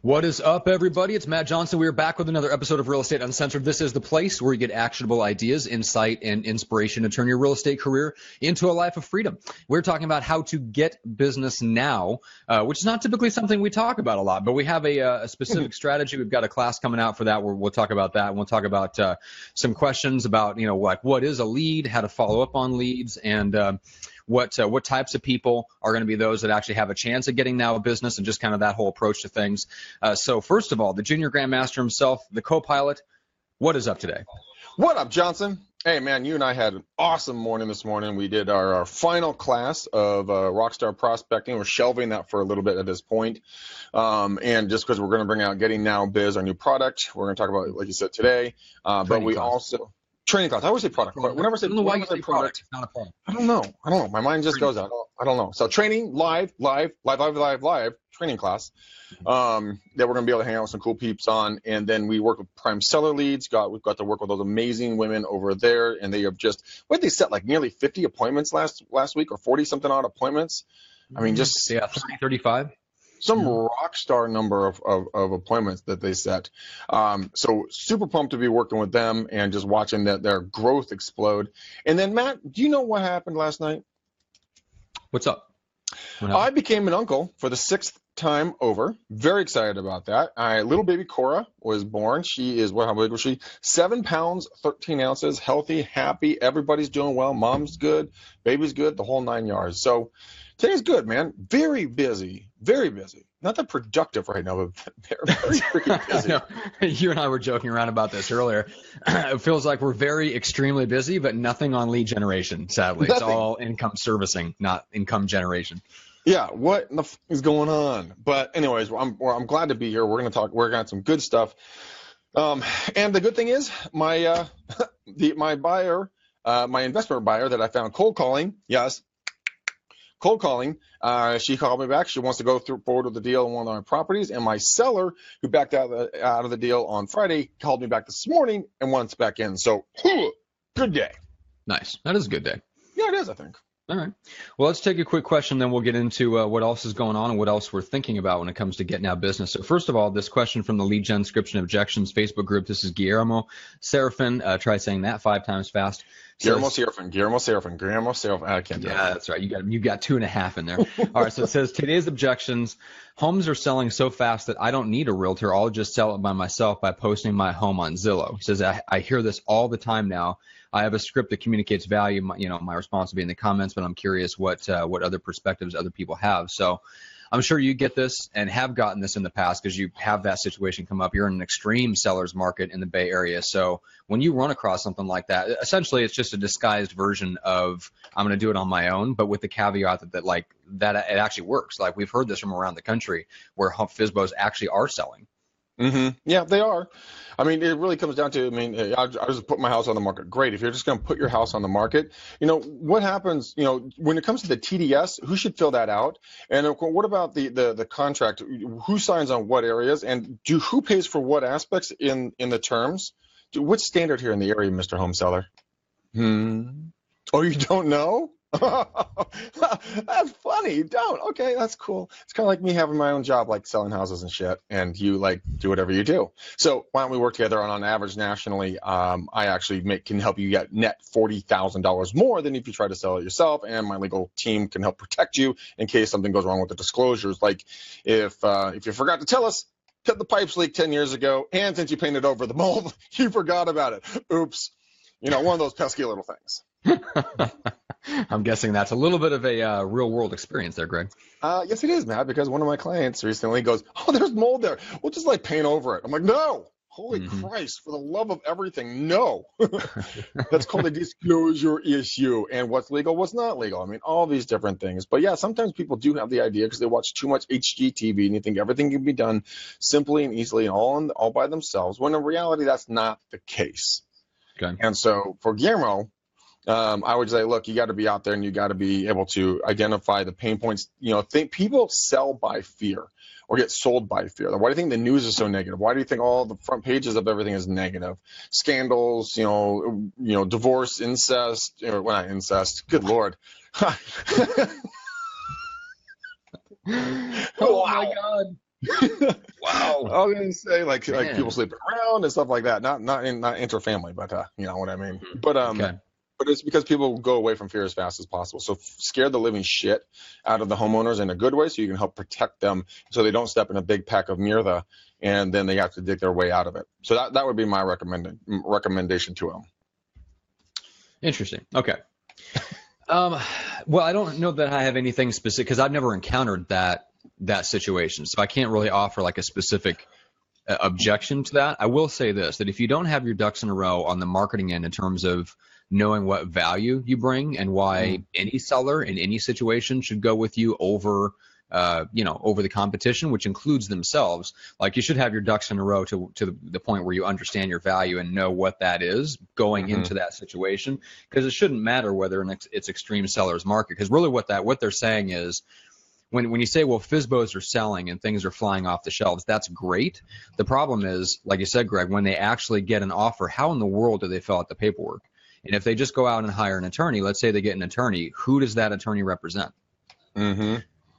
What is up, everybody? It's Matt Johnson. We are back with another episode of Real Estate Uncensored. This is the place where you get actionable ideas, insight, and inspiration to turn your real estate career into a life of freedom. We're talking about how to get business now, uh, which is not typically something we talk about a lot, but we have a, uh, a specific strategy. We've got a class coming out for that where we'll talk about that. And we'll talk about uh, some questions about, you know, like what is a lead, how to follow up on leads, and uh, what uh, what types of people are going to be those that actually have a chance of getting now a business and just kind of that whole approach to things. Uh, so first of all, the junior grandmaster himself, the co-pilot, what is up today? What up, Johnson? Hey man, you and I had an awesome morning this morning. We did our, our final class of uh, Rockstar Prospecting. We're shelving that for a little bit at this point. Um, and just because we're going to bring out Getting Now Biz, our new product, we're going to talk about, like you said, today. Uh, but we class. also, training class. I always say product, but whenever I say, I don't know why you say product, product, not a product. I don't know. I don't know. My mind just training. goes out. I don't know. So training live, live, live, live, live, live training class mm-hmm. um, that we're going to be able to hang out with some cool peeps on, and then we work with prime seller leads. Got we've got to work with those amazing women over there, and they have just what they set like nearly 50 appointments last last week or 40 something odd appointments. I mean, just yeah, 30, 35 some rock star number of, of, of, appointments that they set. Um, so super pumped to be working with them and just watching that their growth explode. And then Matt, do you know what happened last night? What's up? What I became an uncle for the sixth time over. Very excited about that. I, little baby Cora was born. She is what? How big was she? Seven pounds, thirteen ounces, healthy, happy. Everybody's doing well. Mom's good, baby's good, the whole nine yards. So Today's good, man. Very busy. Very busy. Not that productive right now, but very, very busy. you and I were joking around about this earlier. it feels like we're very extremely busy, but nothing on lead generation, sadly. Nothing. It's all income servicing, not income generation. Yeah, what the f- is going on? But anyways, I'm I'm glad to be here. We're gonna talk. We're gonna have some good stuff. Um, and the good thing is, my uh, the my buyer, uh, my investment buyer that I found cold calling, yes, cold calling. Uh, she called me back. She wants to go through forward with the deal on one of my properties. And my seller, who backed out of, the, out of the deal on Friday, called me back this morning and wants back in. So, good day. Nice. That is a good day. Yeah, it is. I think. All right. Well, let's take a quick question, then we'll get into uh, what else is going on and what else we're thinking about when it comes to getting out business. So, first of all, this question from the Lead Gen Description Objections Facebook group. This is Guillermo Serafin. Uh, try saying that five times fast. Guillermo Serafin, Guillermo Serafin, Guillermo Serafin. I can't. Yeah, that's right. You got you got two and a half in there. All right. So it says today's objections. Homes are selling so fast that I don't need a realtor. I'll just sell it by myself by posting my home on Zillow. He says I, I hear this all the time now I have a script that communicates value. My, you know, my response will be in the comments, but I'm curious what uh, what other perspectives other people have. So I'm sure you get this and have gotten this in the past because you have that situation come up. You're in an extreme seller's market in the Bay Area. So when you run across something like that, essentially it's just a disguised version of I'm going to do it on my own, but with the caveat that, that like that it actually works. Like we've heard this from around the country where FSBOs actually are selling. Mm-hmm. Yeah, they are. I mean, it really comes down to, I mean, I, I just put my house on the market. Great. If you're just going to put your house on the market, you know, what happens, you know, when it comes to the TDS, who should fill that out? And what about the, the, the contract? Who signs on what areas and do, who pays for what aspects in, in the terms? What's standard here in the area, Mr. Home Seller? Hmm. Oh, you don't know? that's funny. Don't. Okay, that's cool. It's kind of like me having my own job, like selling houses and shit, and you like do whatever you do. So why don't we work together? And on average, nationally, um, I actually make can help you get net forty thousand dollars more than if you try to sell it yourself, and my legal team can help protect you in case something goes wrong with the disclosures. Like if uh, if you forgot to tell us that the pipes leaked ten years ago, and since you painted over the mold, you forgot about it. Oops. You know, one of those pesky little things. I'm guessing that's a little bit of a uh, real world experience there, Greg. Uh, yes, it is, Matt, because one of my clients recently goes, Oh, there's mold there. We'll just like paint over it. I'm like, No, holy mm-hmm. Christ, for the love of everything, no. that's called a disclosure issue. And what's legal, what's not legal. I mean, all these different things. But yeah, sometimes people do have the idea because they watch too much HGTV and you think everything can be done simply and easily and all, in, all by themselves, when in reality, that's not the case. Okay. And so for Guillermo, um, I would say, look, you got to be out there and you got to be able to identify the pain points. You know, think people sell by fear or get sold by fear. Why do you think the news is so negative? Why do you think all the front pages of everything is negative? Scandals, you know, you know, divorce, incest, or well, not incest. Good lord. oh my god. wow. I was gonna say like Man. like people sleeping around and stuff like that. Not not in not interfamily, but uh, you know what I mean. Mm-hmm. But um, okay. But it's because people go away from fear as fast as possible. So scare the living shit out of the homeowners in a good way, so you can help protect them, so they don't step in a big pack of murder and then they have to dig their way out of it. So that that would be my recommend recommendation to them. Interesting. Okay. Um, well, I don't know that I have anything specific because I've never encountered that that situation, so I can't really offer like a specific uh, objection to that. I will say this: that if you don't have your ducks in a row on the marketing end in terms of knowing what value you bring and why mm. any seller in any situation should go with you over uh, you know, over the competition, which includes themselves. Like you should have your ducks in a row to to the, point where you understand your value and know what that is going mm-hmm. into that situation. Because it shouldn't matter whether it's extreme sellers market. Because really, what that what they're saying is. When, when you say, well, FSBOs are selling and things are flying off the shelves, that's great. The problem is, like you said, Greg, when they actually get an offer, how in the world do they fill out the paperwork? And if they just go out and hire an attorney, let's say they get an attorney, who does that attorney represent? Mm-hmm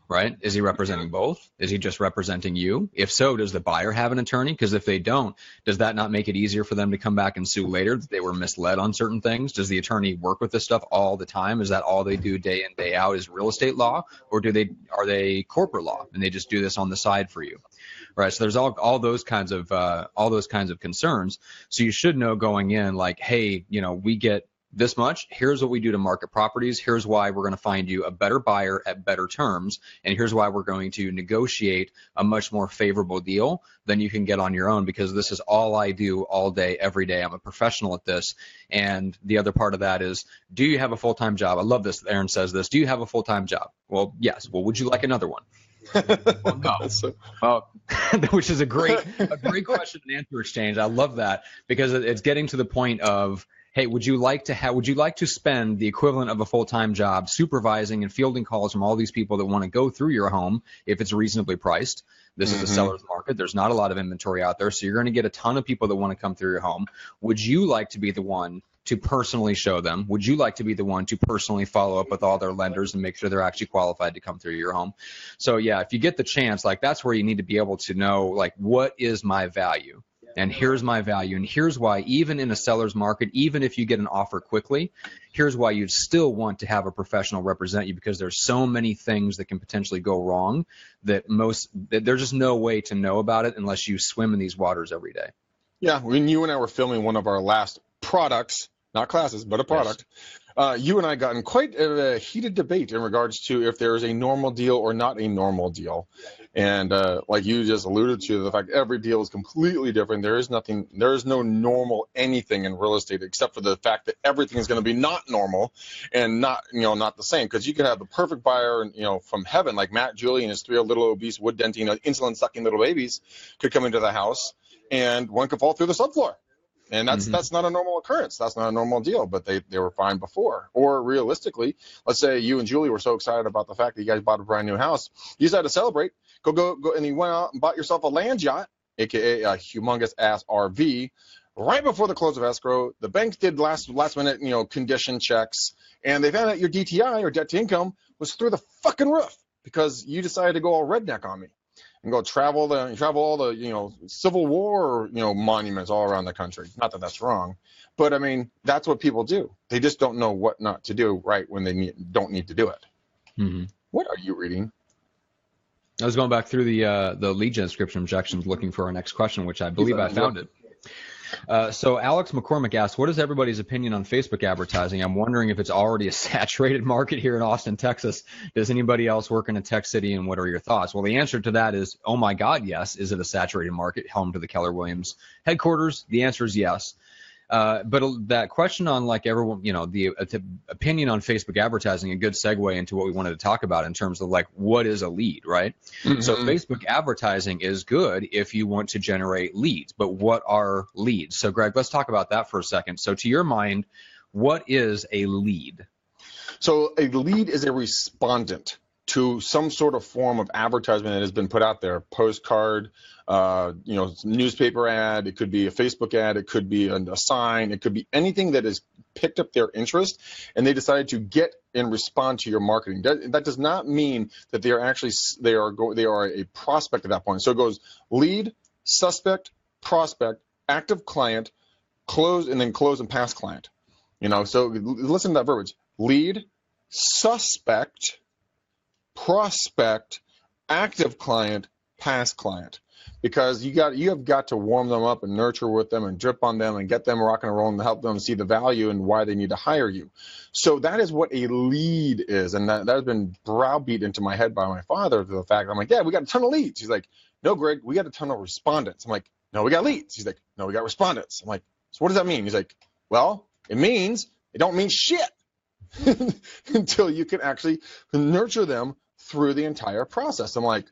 right? Is he representing both? Is he just representing you? If so, does the buyer have an attorney? Because if they don't, does that not make it easier for them to come back and sue later that they were misled on certain things? Does the attorney work with this stuff all the time? Is that all they do day in day out is real estate law, or do they are they corporate law and they just do this on the side for you? Right. So there's all all those kinds of uh, all those kinds of concerns. So you should know going in like, hey, you know, we get this much. Here's what we do to market properties. Here's why we're going to find you a better buyer at better terms. And here's why we're going to negotiate a much more favorable deal than you can get on your own because this is all I do all day, every day. I'm a professional at this. And the other part of that is, do you have a full time job? I love this. Aaron says this. Do you have a full time job? Well, yes. Well, would you like another one? Well, no. So, uh, which is a great, a great question and answer exchange. I love that because it's getting to the point of, hey, would you like to have, would you like to spend the equivalent of a full-time job supervising and fielding calls from all these people that want to go through your home if it's reasonably priced? This mm-hmm. is a seller's market. There's not a lot of inventory out there. So you're going to get a ton of people that want to come through your home. Would you like to be the one to personally show them? Would you like to be the one to personally follow up with all their lenders and make sure they're actually qualified to come through your home? So yeah, if you get the chance, like that's where you need to be able to know, like, what is my value? and here's my value and here's why even in a seller's market even if you get an offer quickly here's why you'd still want to have a professional represent you because there's so many things that can potentially go wrong that most that there's just no way to know about it unless you swim in these waters every day yeah when you and i were filming one of our last products not classes but a product yes. Uh, you and I got in quite a, heated debate in regards to if there is a normal deal or not a normal deal. And uh, like you just alluded to, the fact every deal is completely different. There is nothing, there is no normal anything in real estate except for the fact that everything is going to be not normal and not, you know, not the same. Because you could have the perfect buyer, and you know, from heaven, like Matt Julie and his three little obese wood denting, insulin sucking little babies could come into the house and one could fall through the subfloor and that's mm-hmm. that's not a normal occurrence. That's not a normal deal. But they they were fine before. Or realistically, let's say you and Julie were so excited about the fact that you guys bought a brand new house, you decided to celebrate. Go go go, and you went out and bought yourself a land yacht, aka a humongous ass RV. Right before the close of escrow, the bank did last last minute, you know, condition checks, and they found out your DTI or debt to income was through the fucking roof because you decided to go all redneck on me and go travel the travel all the you know Civil War you know monuments all around the country. Not that that's wrong, but I mean that's what people do. They just don't know what not to do right when they need, don't need to do it. Mm-hmm. What are you reading? I was going back through the uh, the lead description objections, looking for our next question, which I believe I found it. Uh, so Alex McCormick asks, what is everybody's opinion on Facebook advertising? I'm wondering if it's already a saturated market here in Austin, Texas. Does anybody else work in a tech city, and what are your thoughts? Well, the answer to that is, oh my God, yes. Is it a saturated market, home to the Keller Williams headquarters? The answer is yes. Uh, but that question on like everyone, you know, the uh, opinion on Facebook advertising, a good segue into what we wanted to talk about in terms of like what is a lead, right? Mm-hmm. So Facebook advertising is good if you want to generate leads, but what are leads? So Greg, let's talk about that for a second. So to your mind, what is a lead? So a lead is a respondent to some sort of form of advertisement that has been put out there postcard uh, you know newspaper ad it could be a facebook ad it could be a, sign it could be anything that has picked up their interest and they decided to get and respond to your marketing. That, that does not mean that they are actually they are go, they are a prospect at that point. So it goes lead, suspect, prospect, active client, close, and then close and pass client. You know, so listen to that verbiage: lead, suspect, prospect, active client, past client because you got you have got to warm them up and nurture with them and drip on them and get them rocking and rolling to help them see the value and why they need to hire you. So that is what a lead is, and that, that has been browbeat into my head by my father to the fact I'm like, yeah, we got a ton of leads. He's like, no, Greg, we got a ton of respondents. I'm like, no, we got leads. He's like, no, we got respondents. I'm like, so what does that mean? He's like, well, it means it don't mean shit until you can actually nurture them through the entire process. I'm like,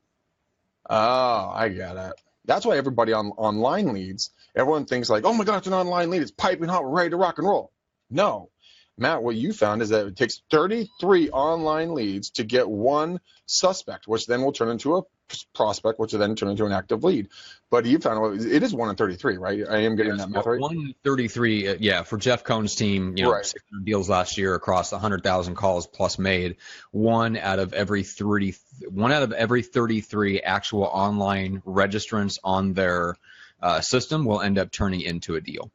oh, I get it. That's why everybody on online leads, everyone thinks like, oh my God, it's an online lead. It's piping hot. We're ready to rock and roll. No, Matt, what you found is that it takes 33 online leads to get one suspect, which then will turn into a prospect, which then turn into an active lead. But you found it is one in 33, right? I am getting yes, that math right. One thirty-three, uh, yeah, for Jeff Cohn's team, you know, right. deals last year across 100,000 calls plus made. One out of every 30, one out of every 33 actual online registrants on their uh, system will end up turning into a deal.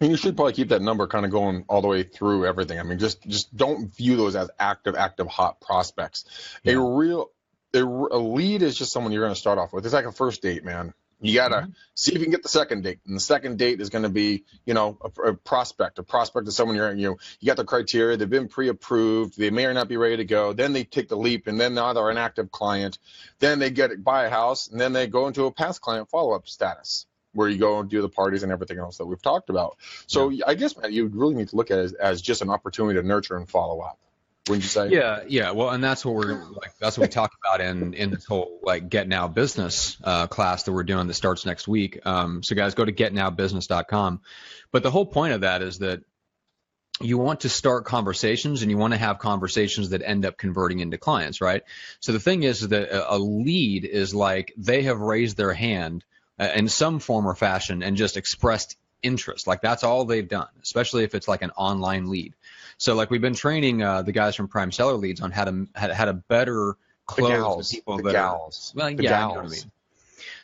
And you should probably keep that number kind of going all the way through everything. I mean, just just don't view those as active, active, hot prospects. Yeah. A real a, a, lead is just someone you're going to start off with. It's like a first date, man. You gotta mm-hmm. see if you can get the second date, and the second date is going to be, you know, a, a, prospect. A prospect is someone you're, you know, you got the criteria. They've been pre-approved. They may or not be ready to go. Then they take the leap, and then now they're an active client. Then they get buy a house, and then they go into a past client follow-up status where you go and do the parties and everything else that we've talked about. So yeah. I guess Matt, you really need to look at it as, as, just an opportunity to nurture and follow up. Wouldn't you say? Yeah, yeah. Well, and that's what we're like. That's what we talk about in in this whole like Get Now Business uh, class that we're doing that starts next week. Um, so guys, go to getnowbusiness.com. But the whole point of that is that you want to start conversations and you want to have conversations that end up converting into clients, right? So the thing is that a lead is like they have raised their hand uh, in some form or fashion and just expressed interest. Like that's all they've done, especially if it's like an online lead. So like we've been training uh, the guys from Prime Seller Leads on how to how, how to better close the, gals, the people the that gals. are well, the yeah, gals. you know what I mean.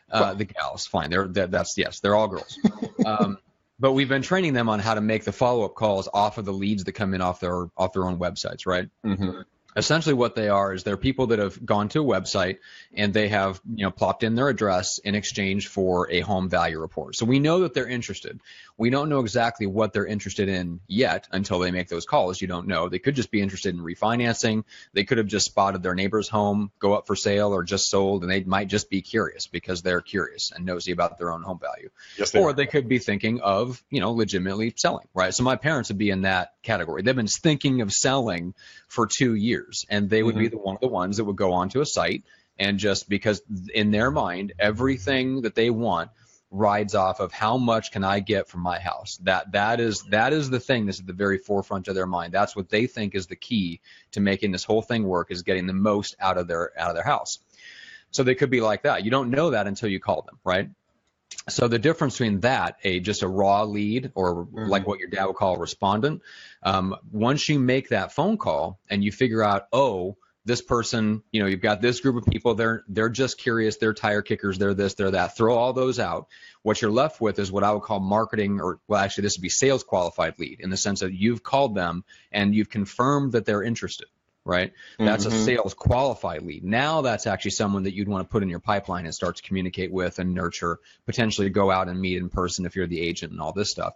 Uh, the gals, fine. They're, they're, that's yes, they're all girls. um, but we've been training them on how to make the follow up calls off of the leads that come in off their off their own websites, right? Mm-hmm essentially what they are is they're people that have gone to a website and they have you know plopped in their address in exchange for a home value report so we know that they're interested we don't know exactly what they're interested in yet until they make those calls. You don't know. They could just be interested in refinancing. They could have just spotted their neighbor's home go up for sale or just sold and they might just be curious because they're curious and nosy about their own home value. Yes, they or are. they could be thinking of you know legitimately selling right? So my parents would be in that category. They've been thinking of selling for two years and they would mm-hmm. be the one of the ones that would go onto a site and just because in their mind everything that they want rides off of how much can I get from my house. That that is that is the thing that's at the very forefront of their mind. That's what they think is the key to making this whole thing work is getting the most out of their out of their house. So they could be like that. You don't know that until you call them, right? So the difference between that, a just a raw lead, or mm-hmm. like what your dad would call a respondent, um, once you make that phone call and you figure out, oh, this person, you know, you've got this group of people, they're they're just curious, they're tire kickers, they're this, they're that. Throw all those out. What you're left with is what I would call marketing, or well, actually, this would be sales qualified lead in the sense that you've called them and you've confirmed that they're interested right? That's mm-hmm. a sales qualified lead. Now that's actually someone that you'd want to put in your pipeline and start to communicate with and nurture, potentially go out and meet in person if you're the agent and all this stuff.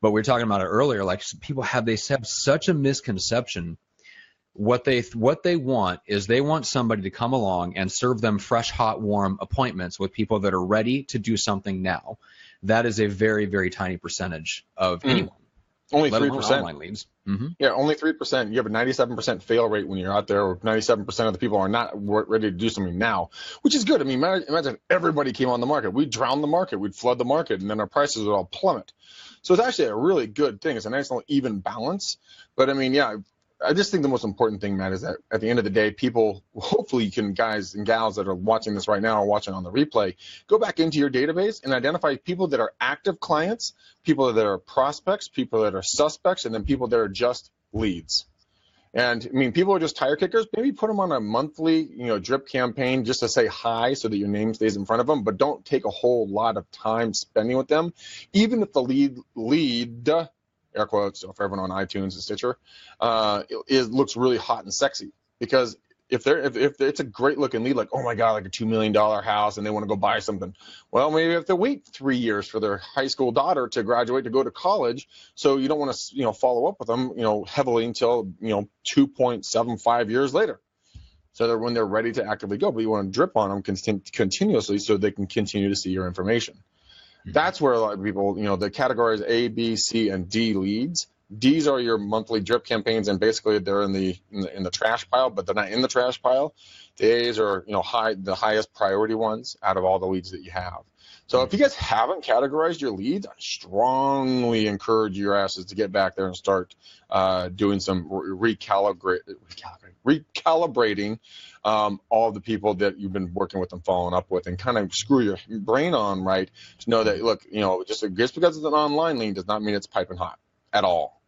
But we were talking about it earlier, like people have they have such a misconception. What they what they want is they want somebody to come along and serve them fresh, hot, warm appointments with people that are ready to do something now. That is a very, very tiny percentage of mm. anyone. Only three percent online leads. Mm-hmm. Yeah, only three percent. You have a ninety-seven percent fail rate when you're out there, or ninety-seven percent of the people are not ready to do something now, which is good. I mean, imagine everybody came on the market, we'd drown the market, we'd flood the market, and then our prices would all plummet. So it's actually a really good thing. It's a nice little even balance. But I mean, yeah, I just think the most important thing, Matt, is that at the end of the day, people, hopefully, you can guys and gals that are watching this right now or watching on the replay, go back into your database and identify people that are active clients, people that are prospects, people that are suspects, and then people that are just leads. And I mean, people are just tire kickers. Maybe put them on a monthly, you know, drip campaign just to say hi so that your name stays in front of them, but don't take a whole lot of time spending with them. Even if the lead lead air quotes for everyone on iTunes and Stitcher uh, it, it looks really hot and sexy because if they're if, if it's a great looking lead, like oh my god, like a two million dollar house, and they want to go buy something, well maybe have to wait three years for their high school daughter to graduate to go to college. So you don't want to you know follow up with them you know heavily until you know 2.75 years later. So that when they're ready to actively go, but you want to drip on them continu- continuously so they can continue to see your information. Mm-hmm. That's where a lot of people, you know, the categories A, B, C, and D leads D's are your monthly drip campaigns, and basically they're in the, in the in the, trash pile, but they're not in the trash pile. The A's are you know high the highest priority ones out of all the leads that you have. So if you guys haven't categorized your leads, I strongly encourage your asses to get back there and start uh, doing some recalibrate, recalibrate recalibrating um, all the people that you've been working with and following up with, and kind of screw your brain on right to know that look, you know, just just because it's an online lead does not mean it's piping hot at all.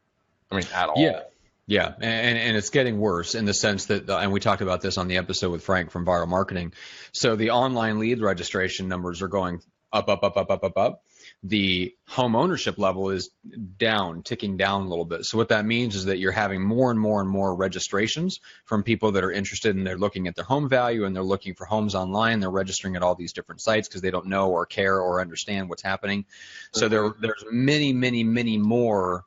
I mean, at all. Yeah. Yeah, and and it's getting worse in the sense that, and we talked about this on the episode with Frank from Viral Marketing. So the online lead registration numbers are going up, up, up, up, up, up, up. The home ownership level is down, ticking down a little bit. So what that means is that you're having more and more and more registrations from people that are interested and they're looking at their home value and they're looking for homes online. They're registering at all these different sites because they don't know or care or understand what's happening. So there, there's many, many, many more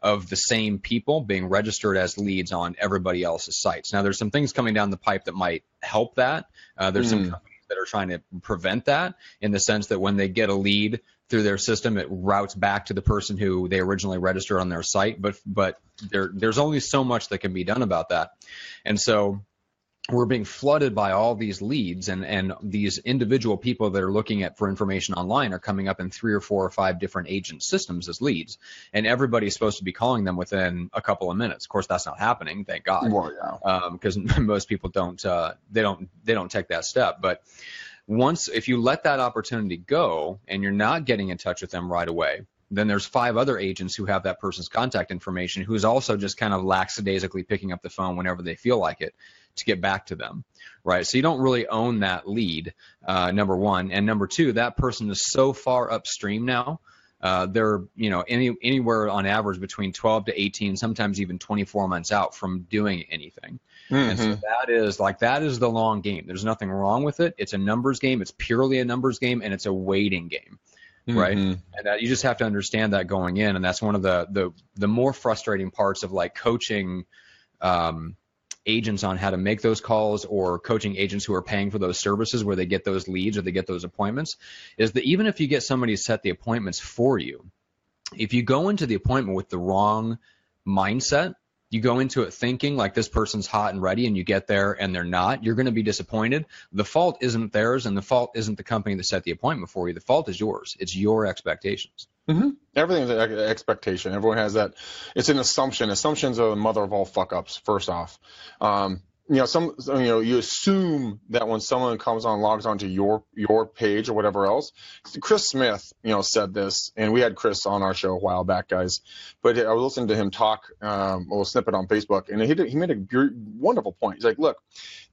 of the same people being registered as leads on everybody else's sites. Now, there's some things coming down the pipe that might help that. Uh, there's mm. some companies that are trying to prevent that in the sense that when they get a lead through their system, it routes back to the person who they originally registered on their site. But but there there's only so much that can be done about that, and so we're being flooded by all these leads and, and these individual people that are looking at for information online are coming up in three or four or five different agent systems as leads and everybody's supposed to be calling them within a couple of minutes. Of course that's not happening thank god. Because yeah. um, most people don't uh, they don't they don't take that step. But once if you let that opportunity go and you're not getting in touch with them right away then there's five other agents who have that person's contact information who's also just kind of lackadaisically picking up the phone whenever they feel like it to get back to them, right? So you don't really own that lead, uh, number one, and number two, that person is so far upstream now. Uh, they're you know any anywhere on average between 12 to 18, sometimes even 24 months out from doing anything. Mm-hmm. And so mm-hmm. that is like that is the long game. There's nothing wrong with it. It's a numbers game. It's purely a numbers game, and it's a waiting game right mm-hmm. and that you just have to understand that going in and that's one of the the the more frustrating parts of like coaching um, agents on how to make those calls or coaching agents who are paying for those services where they get those leads or they get those appointments is that even if you get somebody to set the appointments for you, if you go into the appointment with the wrong mindset, you go into it thinking like this person's hot and ready and you get there and they're not, you're going to be disappointed. The fault isn't theirs and the fault isn't the company that set the appointment for you. The fault is yours. It's your expectations. Mm-hmm. Everything's an expectation. Everyone has that. It's an assumption. Assumptions are the mother of all fuck ups. First off, um, you know, some, you know, you assume that when someone comes on, logs onto your your page or whatever else. Chris Smith, you know, said this, and we had Chris on our show a while back, guys. But I was listening to him talk um, a little snippet on Facebook, and he did, he made a wonderful point. He's like, look,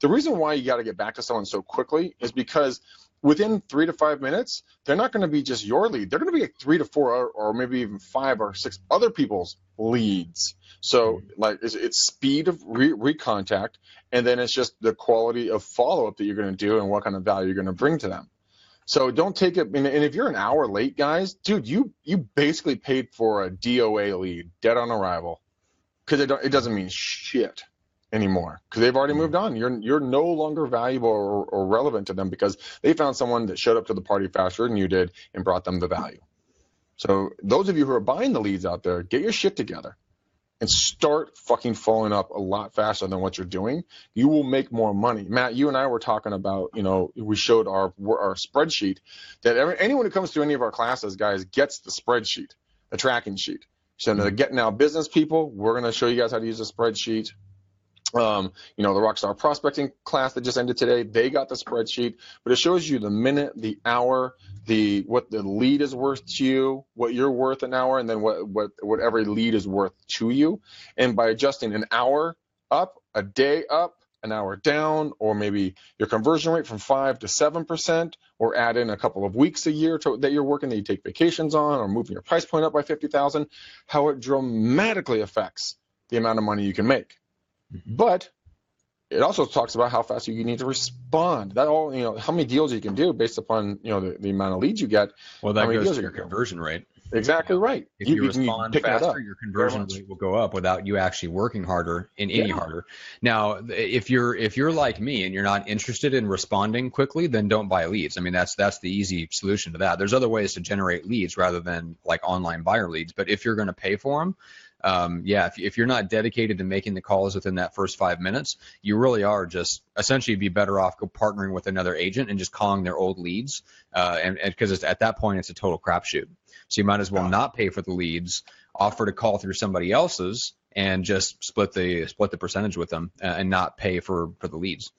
the reason why you got to get back to someone so quickly is because within three to five minutes, they're not going to be just your lead. They're going to be like three to four, or, or maybe even five or six other people's leads. So mm-hmm. like it's, it's speed of re- recontact, and then it's just the quality of follow up that you're going to do and what kind of value you're going to bring to them. So don't take it. And if you're an hour late, guys, dude, you you basically paid for a DOA lead, dead on arrival, because it it doesn't mean shit anymore because they've already moved mm. on. You're you're no longer valuable or, or relevant to them because they found someone that showed up to the party faster than you did and brought them the value. So those of you who are buying the leads out there, get your shit together and start fucking following up a lot faster than what you're doing, you will make more money. Matt, you and I were talking about, you know, we showed our our spreadsheet that every, anyone who comes to any of our classes, guys, gets the spreadsheet, the tracking sheet. So mm. the Get Now business people, we're going to show you guys how to use a spreadsheet. Um, you know, the Rockstar prospecting class that just ended today, they got the spreadsheet, but it shows you the minute, the hour, the what the lead is worth to you, what you're worth an hour, and then what what what every lead is worth to you. And by adjusting an hour up, a day up, an hour down, or maybe your conversion rate from five to seven percent, or add in a couple of weeks a year to, that you're working that you take vacations on, or moving your price point up by fifty thousand, how it dramatically affects the amount of money you can make. Mm-hmm. But it also talks about how fast you need to respond. That all, you know, how many deals you can do based upon, you know, the, the amount of leads you get. Well, that goes to your conversion rate. Exactly right. If you, you respond you faster, your conversion rate will go up without you actually working harder in any yeah. harder. Now, if you're if you're like me and you're not interested in responding quickly, then don't buy leads. I mean, that's that's the easy solution to that. There's other ways to generate leads rather than like online buyer leads. But if you're going to pay for them, um, yeah, if, if you're not dedicated to making the calls within that first five minutes, you really are just essentially be better off partnering with another agent and just calling their old leads. Uh, and because at that point, it's a total crapshoot. So you might as well not pay for the leads, offer to call through somebody else's, and just split the split the percentage with them uh, and not pay for for the leads.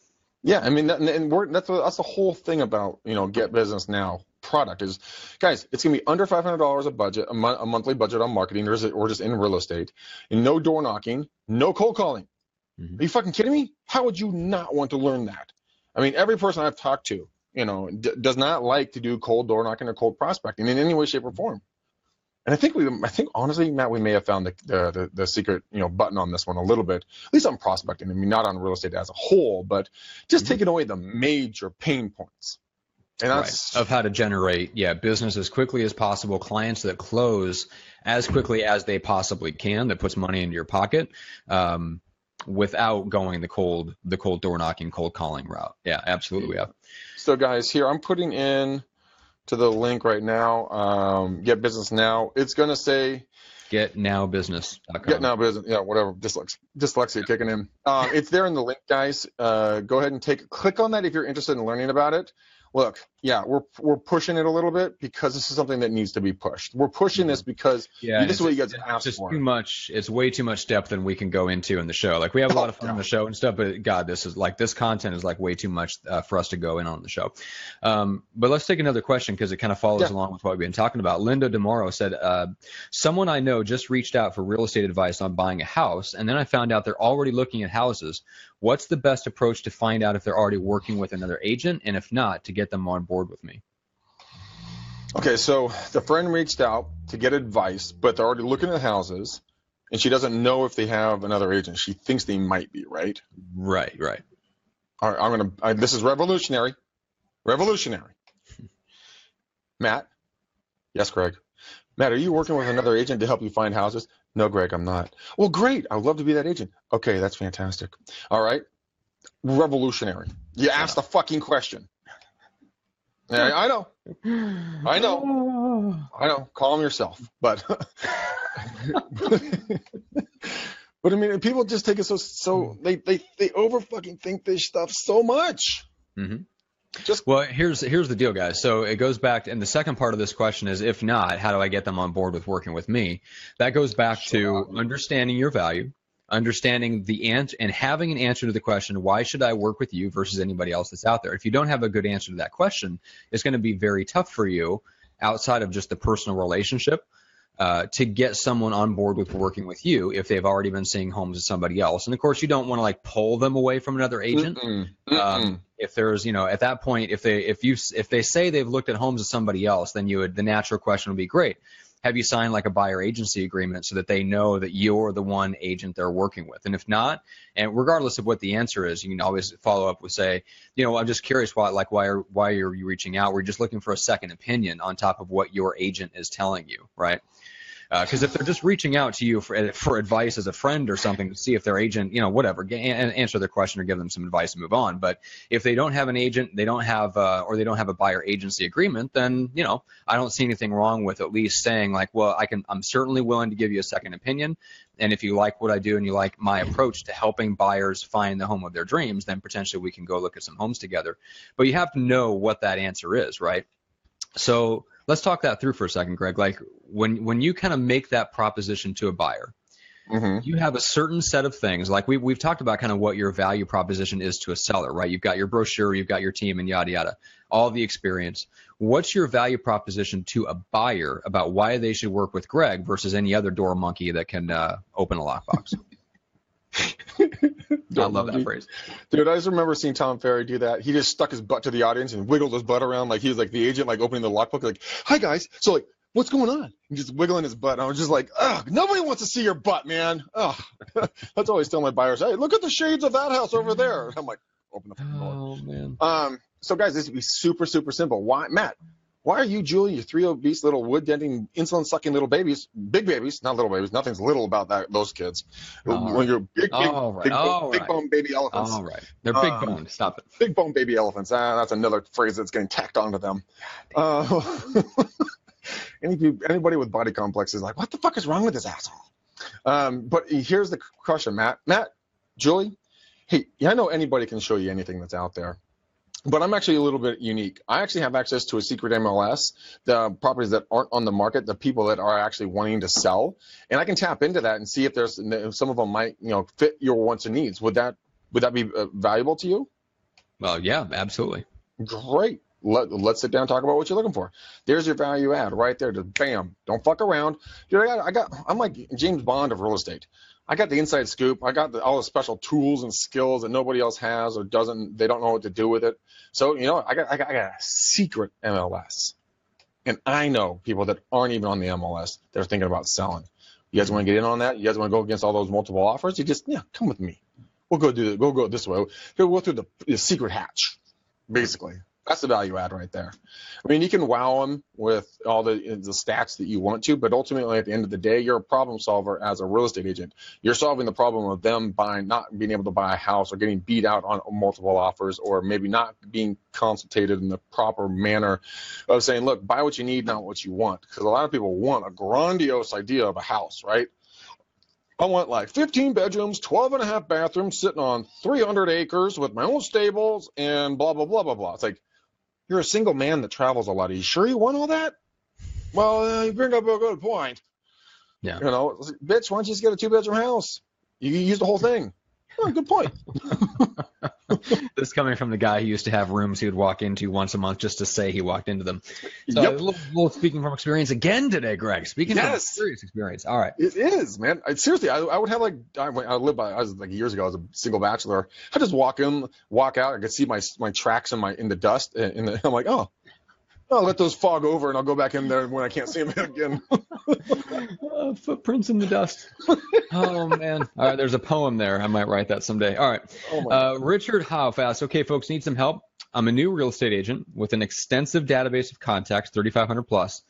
Yeah, I mean, that, and we're, that's that's the whole thing about you know Get Business Now product is, guys, it's gonna be under five hundred dollars a budget, a, a, monthly budget on marketing, or, or just in real estate, and no door knocking, no cold calling. Mm-hmm. Are you fucking kidding me? How would you not want to learn that? I mean, every person I've talked to, you know, d- does not like to do cold door knocking or cold prospecting in any way, shape, or form. And I think we, I think honestly, Matt, we may have found the, the, the, the, secret, you know, button on this one a little bit, at least on prospecting. I mean, not on real estate as a whole, but just mm-hmm. taking away the major pain points. And that's right. of how to generate, yeah, business as quickly as possible, clients that close as quickly as they possibly can, that puts money into your pocket, um, without going the cold, the cold door knocking, cold calling route. Yeah, absolutely. Yeah. So guys, here I'm putting in to the link right now. Um, get business now. It's gonna say getnowbusiness.com. Get now business. Yeah, whatever. Dyslexia, dyslexia kicking in. Uh, it's there in the link, guys. Uh, go ahead and take click on that if you're interested in learning about it look, yeah, we're we're pushing it a little bit because this is something that needs to be pushed. We're pushing this because yeah, this is what you guys asked just for. Too much. It's way too much depth than we can go into in the show. Like we have a lot of fun on the show and stuff, but God, this is like this content is like way too much uh, for us to go in on the show. Um, but let's take another question because it kind of follows yeah. along with what we've been talking about. Linda Demoro said, uh, "Someone I know just reached out for real estate advice on buying a house, and then I found out they're already looking at houses. What's the best approach to find out if they're already working with another agent, and if not, to get them on board with me? Okay, so the friend reached out to get advice, but they're already looking at houses, and she doesn't know if they have another agent. She thinks they might be, right? Right, right. All right, I'm gonna. I, this is revolutionary. Revolutionary. Matt. Yes, Greg. Matt, are you working with another agent to help you find houses? No, Greg, I'm not. Well, great. I would love to be that agent. Okay, that's fantastic. All right. Revolutionary. You asked the fucking question. Yeah, I know. I know. I know. Calm yourself. But but I mean people just take it so so they they they over fucking think this stuff so much. Mm-hmm. Just well, here's here's the deal, guys. So it goes back, to, and the second part of this question is, if not, how do I get them on board with working with me? That goes back to understanding your value, understanding the answer, and having an answer to the question, why should I work with you versus anybody else that's out there? If you don't have a good answer to that question, it's going to be very tough for you outside of just the personal relationship uh, to get someone on board with working with you if they've already been seeing homes with somebody else. And of course, you don't want to like pull them away from another agent. Mm-mm, mm-mm. Um, if there's, you know, at that point, if they if you if they say they've looked at homes with somebody else, then you would the natural question would be, great. Have you signed like a buyer agency agreement so that they know that you're the one agent they're working with? And if not, and regardless of what the answer is, you can always follow up with say, you know, I'm just curious why, like, why are why are you reaching out? We're just looking for a second opinion on top of what your agent is telling you, right? Because uh, if they're just reaching out to you for for advice as a friend or something to see if their agent, you know, whatever, g- answer their question or give them some advice and move on. But if they don't have an agent, they don't have, uh, or they don't have a buyer agency agreement, then you know, I don't see anything wrong with at least saying like, well, I can, I'm certainly willing to give you a second opinion. And if you like what I do and you like my approach to helping buyers find the home of their dreams, then potentially we can go look at some homes together. But you have to know what that answer is, right? So let's talk that through for a second, Greg. Like when when you kind of make that proposition to a buyer, mm-hmm. you have a certain set of things. Like we we've talked about kind of what your value proposition is to a seller, right? You've got your brochure, you've got your team, and yada yada, all the experience. What's your value proposition to a buyer about why they should work with Greg versus any other door monkey that can uh, open a lockbox? I love that phrase. Dude, I just remember seeing Tom Ferry do that. He just stuck his butt to the audience and wiggled his butt around like he was like the agent, like opening the lockbook, like, "Hi guys." So like, what's going on? And just wiggling his butt. And I was just like, ugh, nobody wants to see your butt, man. Ugh. That's always telling my buyers, hey, look at the shades of that house over there. I'm like, open the door. Oh man. Um. So guys, this would be super, super simple. Why, Matt? Why are you, Julie, your three obese little wood denting, insulin sucking little babies, big babies, not little babies, nothing's little about that those kids. All when you're big, big, right. big, bone, big bone baby elephants. All right. They're big um, bone. Stop it. Big bone baby elephants. Ah, that's another phrase that's getting tacked onto them. Uh, any, anybody with body complexes is like, what the fuck is wrong with this asshole? Um, but here's the question, Matt. Matt, Julie, hey, I know anybody can show you anything that's out there but I'm actually a little bit unique. I actually have access to a secret MLS, the properties that aren't on the market, the people that are actually wanting to sell, and I can tap into that and see if there's if some of them might you know fit your wants and needs. Would that would that be uh, valuable to you? Well, yeah, absolutely. Great. Let, let's sit down and talk about what you're looking for. There's your value add right there. Just bam. Don't fuck around. Dude, I got, I got, I'm like James Bond of real estate. I got the inside scoop. I got the, all the special tools and skills that nobody else has or doesn't. They don't know what to do with it. So you know, I got I got, I got a secret MLS, and I know people that aren't even on the MLS. They're thinking about selling. You guys want to get in on that? You guys want to go against all those multiple offers? You just yeah, come with me. We'll go do it. We'll go this way. We'll go through the, the secret hatch, basically. That's the value add right there. I mean, you can wow them with all the the stats that you want to, but ultimately, at the end of the day, you're a problem solver as a real estate agent. You're solving the problem of them buying, not being able to buy a house, or getting beat out on multiple offers, or maybe not being consulted in the proper manner of saying, "Look, buy what you need, not what you want." Because a lot of people want a grandiose idea of a house, right? I want like 15 bedrooms, 12 and a half bathrooms, sitting on 300 acres with my own stables and blah blah blah blah blah. It's like you're a single man that travels a lot. Are you sure you want all that? Well, uh, you bring up a good point. Yeah. You know, bitch, why don't you just get a two bedroom house? You use the whole thing. Oh, good point. this coming from the guy who used to have rooms he would walk into once a month just to say he walked into them. So yep. a little, little speaking from experience again today, Greg. Speaking yes. from serious experience. All right. It is, man. I, seriously, I, I, would have like I, I lived by I was like years ago. I was a single bachelor. I just walk in, walk out. I could see my my tracks in my in the dust. In the, I'm like, oh, I'll let those fog over and I'll go back in there when I can't see them again. uh, footprints in the dust. Oh man! All right, there's a poem there. I might write that someday. All right. Oh uh, Richard Howe asks, okay, folks, need some help. I'm a new real estate agent with an extensive database of contacts, 3,500 plus,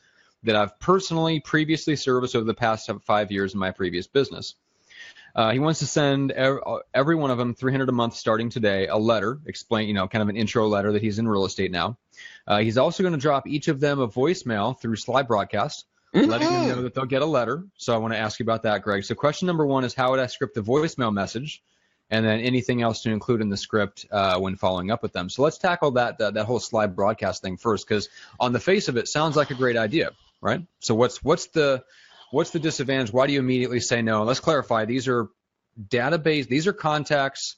that I've personally previously serviced over the past five years in my previous business. Uh, he wants to send every one of them 300 a month starting today, a letter, explain, you know, kind of an intro letter that he's in real estate now. Uh, he's also going to drop each of them a voicemail through Slybroadcast, mm-hmm. letting them know that they'll get a letter. So I want to ask you about that, Greg. So question number one is how would I script the voicemail message? And then anything else to include in the script uh, when following up with them. So let's tackle that that, that whole Slybroadcast thing first, because on the face of it, sounds like a great idea, right? So what's what's the What's the disadvantage? Why do you immediately say no? Let's clarify. These are database. These are contacts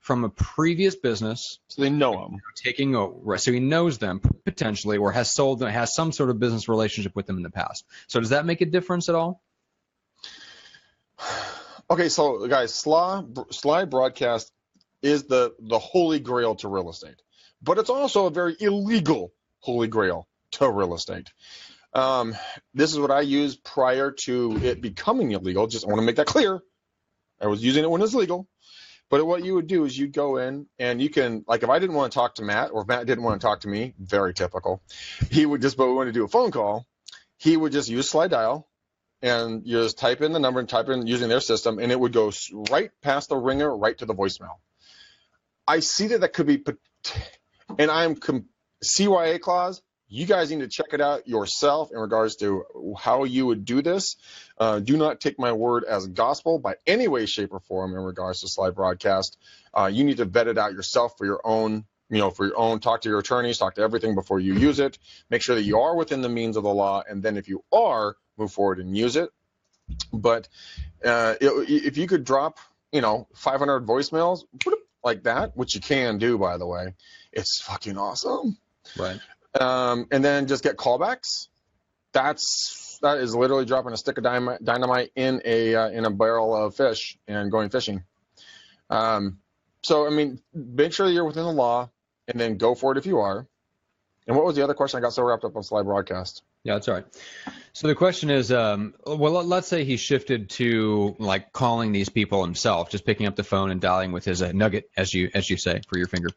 from a previous business. So they know them. Taking over. So he knows them potentially or has sold them, has some sort of business relationship with them in the past. So does that make a difference at all? Okay, so guys, slide, Slybroadcast is the, the holy grail to real estate, but it's also a very illegal holy grail to real estate. Um, this is what I used prior to it becoming illegal. Just I want to make that clear. I was using it when it was legal. But what you would do is you'd go in and you can, like, if I didn't want to talk to Matt or if Matt didn't want to talk to me, very typical, he would just, but we want to do a phone call, he would just use Slydial and you just type in the number and type in using their system and it would go right past the ringer, right to the voicemail. I see that that could be, and I'm CYA clause, you guys need to check it out yourself in regards to how you would do this. Uh, do not take my word as gospel by any way, shape, or form in regards to Slybroadcast. Uh, you need to vet it out yourself for your own you know, for your own, talk to your attorneys, talk to everything before you use it. Make sure that you are within the means of the law, and then if you are, move forward and use it. But uh, if you could drop, you know, 500 voicemails like that, which you can do, by the way, it's fucking awesome. Right. Um, and then just get callbacks. That's that is literally dropping a stick of dynamite in a uh, in a barrel of fish and going fishing. Um, so I mean, make sure you're within the law and then go for it if you are. And what was the other question? I got so wrapped up on Slybroadcast. Yeah, that's all right. So the question is, um, well, let's say he shifted to like calling these people himself, just picking up the phone and dialing with his uh, nugget, as you as you say, for your finger,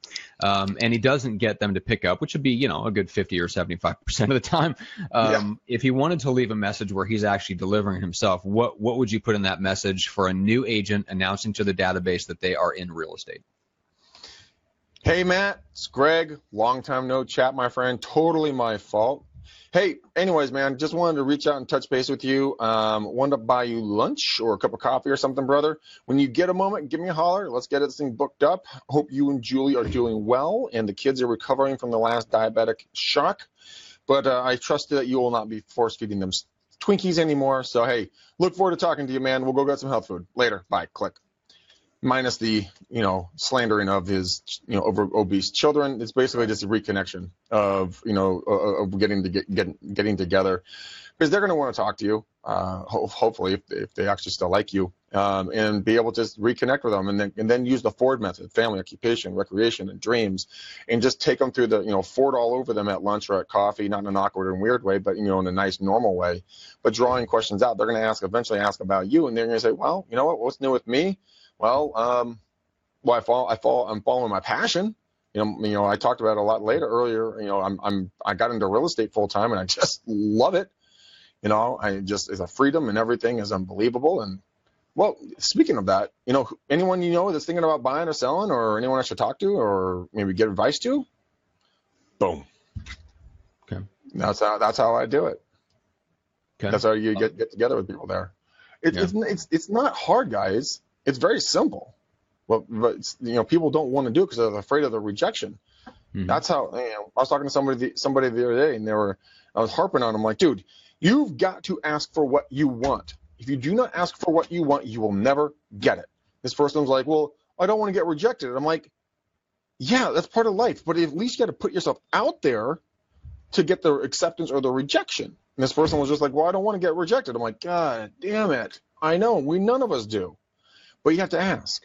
um, and he doesn't get them to pick up, which would be you know a good 50 or 75 percent of the time. Um, yeah. If he wanted to leave a message where he's actually delivering himself, what what would you put in that message for a new agent announcing to the database that they are in real estate? Hey Matt, it's Greg. Long time no chat, my friend. Totally my fault. Hey, anyways, man, just wanted to reach out and touch base with you. Um, wanted to buy you lunch or a cup of coffee or something, brother. When you get a moment, give me a holler. Let's get this thing booked up. Hope you and Julie are doing well and the kids are recovering from the last diabetic shock. But uh, I trust that you will not be force feeding them Twinkies anymore. So, hey, look forward to talking to you, man. We'll go get some health food later. Bye. Click minus the you know slandering of his you know over obese children. It's basically just a reconnection of you know of getting to get, get getting together because they're going to want to talk to you. Uh, ho- hopefully, if, if they actually still like you, um, and be able to just reconnect with them, and then and then use the Ford method: family, occupation, recreation, and dreams, and just take them through the you know Ford all over them at lunch or at coffee, not in an awkward and weird way, but you know in a nice normal way. But drawing questions out, they're going to ask eventually ask about you, and they're going to say, well, you know what, what's new with me? Well, um, well, I fall, I fall, I'm following my passion. You know, you know, I talked about it a lot later earlier. You know, I'm, I'm, I got into real estate full time, and I just love it. You know, I just a freedom and everything is unbelievable. And well, speaking of that, you know, anyone you know that's thinking about buying or selling, or anyone I should talk to, or maybe get advice to, boom. Okay. That's how that's how I do it. Okay. That's how you get get together with people there. It, yeah. It's it's it's not hard, guys. It's very simple. But, but you know, people don't want to do it because they're afraid of the rejection. Mm-hmm. That's how. You know, I was talking to somebody somebody the other day, and they were. I was harping on them like, dude, you've got to ask for what you want. If you do not ask for what you want, you will never get it. This person was like, well, I don't want to get rejected. I'm like, yeah, that's part of life, but at least you got to put yourself out there to get the acceptance or the rejection. And this person was just like, well, I don't want to get rejected. I'm like, God damn it. I know. We none of us do but you have to ask.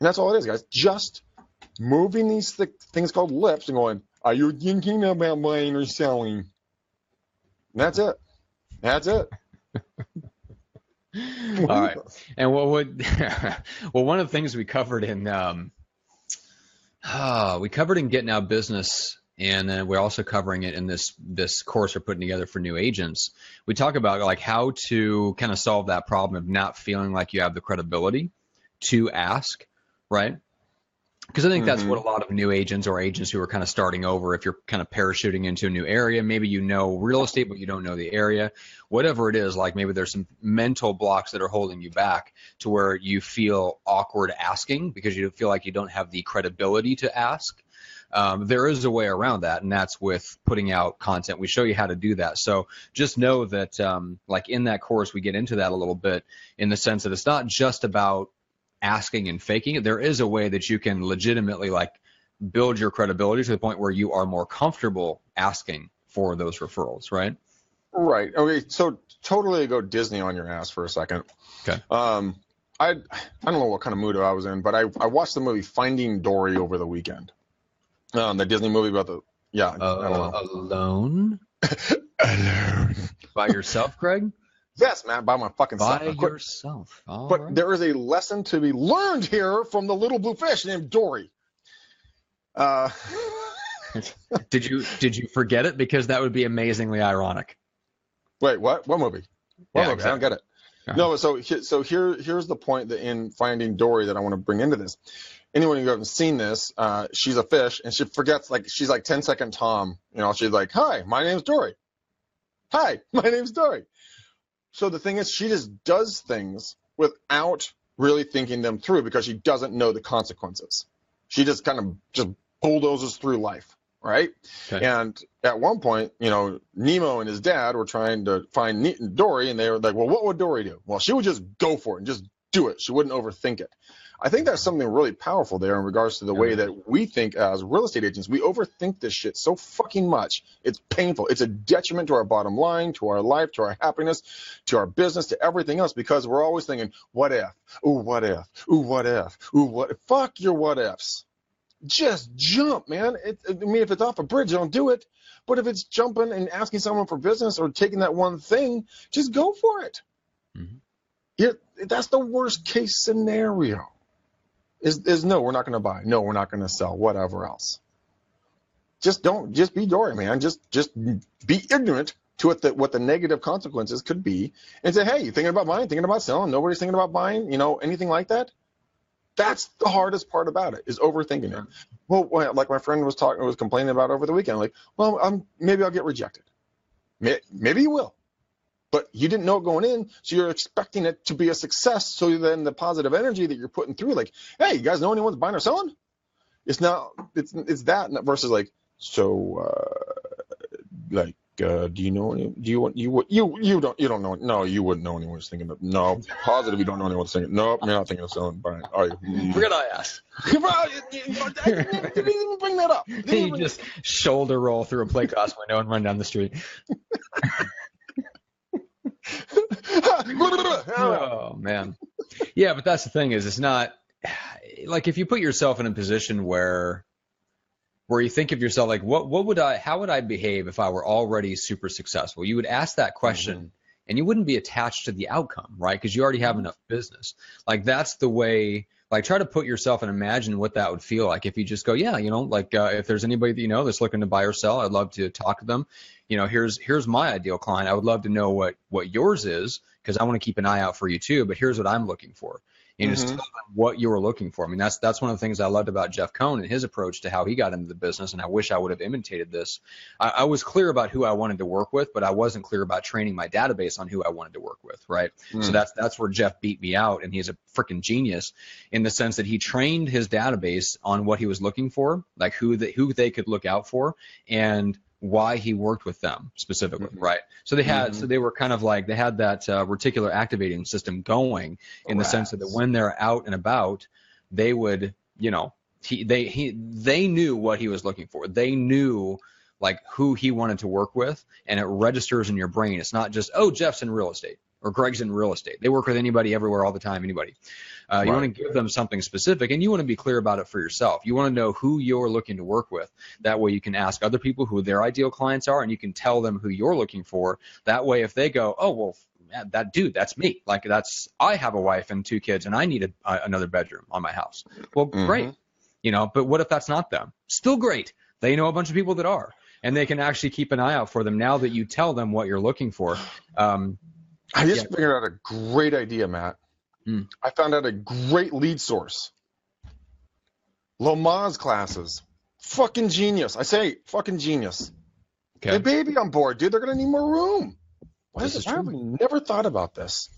And that's all it is, guys. Just moving these th- things called lips and going, are you thinking about buying or selling? And that's it. That's it. all right. And what would, well, one of the things we covered in, um, uh, we covered in getting out business and then we're also covering it in this this course we're putting together for new agents. We talk about like how to kind of solve that problem of not feeling like you have the credibility to ask, right? Because I think that's mm-hmm. what a lot of new agents or agents who are kind of starting over, if you're kind of parachuting into a new area, maybe you know real estate, but you don't know the area, whatever it is, like maybe there's some mental blocks that are holding you back to where you feel awkward asking because you feel like you don't have the credibility to ask um, there is a way around that, and that's with putting out content. We show you how to do that. So just know that, um, like in that course, we get into that a little bit in the sense that it's not just about asking and faking it. There is a way that you can legitimately like build your credibility to the point where you are more comfortable asking for those referrals, right? Right. Okay. So totally go Disney on your ass for a second. Okay. Um, I I don't know what kind of mood I was in, but I I watched the movie Finding Dory over the weekend. Um, the Disney movie about the yeah. Uh, alone. alone. By yourself, Greg? Yes, man, by my fucking by self. By yourself. All but right. there is a lesson to be learned here from the little blue fish named Dory. Uh, did you did you forget it? Because that would be amazingly ironic. Wait, what? What movie? What yeah, movie? Exactly. I don't get it. Uh-huh. No, so so here here's the point that in Finding Dory that I want to bring into this anyone who hasn't seen this, uh, she's a fish and she forgets like she's like 10 second Tom. You know, she's like, "Hi, my name's Dory." Hi, my name's Dory. So the thing is, she just does things without really thinking them through because she doesn't know the consequences. She just kind of just bulldozes through life, right? Okay. And at one point, you know, Nemo and his dad were trying to find Ne- Dory, and they were like, "Well, what would Dory do?" Well, she would just go for it and just do it. She wouldn't overthink it. I think there's something really powerful there in regards to the way that we think as real estate agents. We overthink this shit so fucking much. It's painful. It's a detriment to our bottom line, to our life, to our happiness, to our business, to everything else because we're always thinking, what if? Ooh, what if? Ooh, what if? Ooh, what? If? Fuck your what ifs. Just jump, man. It, I mean, if it's off a bridge, don't do it. But if it's jumping and asking someone for business or taking that one thing, just go for it. Mhm. Yeah, that's the worst case scenario. Is is no, we're not going to buy. No, we're not going to sell. Whatever else. Just don't. Just be Dory, man. Just just be ignorant to what the what the negative consequences could be, and say, hey, you thinking about buying? Thinking about selling? Nobody's thinking about buying. You know anything like that? That's the hardest part about it is overthinking it. Well, like my friend was talking, was complaining about over the weekend. Like, well, um, maybe I'll get rejected. May- Maybe you will, but you didn't know it going in, so you're expecting it to be a success. So then the positive energy that you're putting through, like, hey, you guys know anyone's buying or selling? It's not. It's it's that versus like, so, uh, like, uh, do you know any? Do you want you you you don't you don't know? No, you wouldn't know anyone's thinking of. No, positive, you don't know anyone's thinking. Nope, you're not thinking of selling, buying. Are you? Forget I asked. Well, you, you, you didn't even bring that up. You didn't you even- just shoulder roll through a plate glass window and run down the street. Oh man. Yeah, but that's the thing is it's not like if you put yourself in a position where where you think of yourself like what what would I how would I behave if I were already super successful? You would ask that question and you wouldn't be attached to the outcome, right? Because you already have enough business. Like that's the way like try to put yourself and imagine what that would feel like if you just go, yeah, you know, like uh, if there's anybody that you know that's looking to buy or sell, I'd love to talk to them. You know, here's here's my ideal client. I would love to know what what yours is because I want to keep an eye out for you too. But here's what I'm looking for. and just Mhm. tell them what you were looking for. I mean, that's that's one of the things I loved about Jeff Cohn and his approach to how he got into the business. And I wish I would have imitated this. I, I was clear about who I wanted to work with, but I wasn't clear about training my database on who I wanted to work with. Right. So Mm. that's that's where Jeff beat me out, and he's a freaking genius in the sense that he trained his database on what he was looking for, like who they, who they could look out for, and why he worked with them specifically, Mhm. right? So they had, Mhm. so they were kind of like they had that uh, reticular activating system going in the sense that when they're out and about, they would, you know, he they he they knew what he was looking for. They knew like who he wanted to work with, and it registers in your brain. It's not just oh Jeff's in real estate or Greg's in real estate. They work with anybody, everywhere, all the time. Anybody. Uh, you want to give them something specific, and you want to be clear about it for yourself. You want to know who you're looking to work with. That way, you can ask other people who their ideal clients are, and you can tell them who you're looking for. That way, if they go, oh well, man, that dude, that's me. Like that's I have a wife and two kids, and I need a, another bedroom on my house. Well, great. Mhm. You know, but what if that's not them? Still great. They know a bunch of people that are, and they can actually keep an eye out for them now that you tell them what you're looking for. Um, I just Yeah. figured out a great idea, Matt. Hmm. I found out a great lead source. Lamaze classes. Fucking genius. I say fucking genius. okay. Hey, baby on board, dude. They're gonna need more room. Why, This is is why have we never thought about this?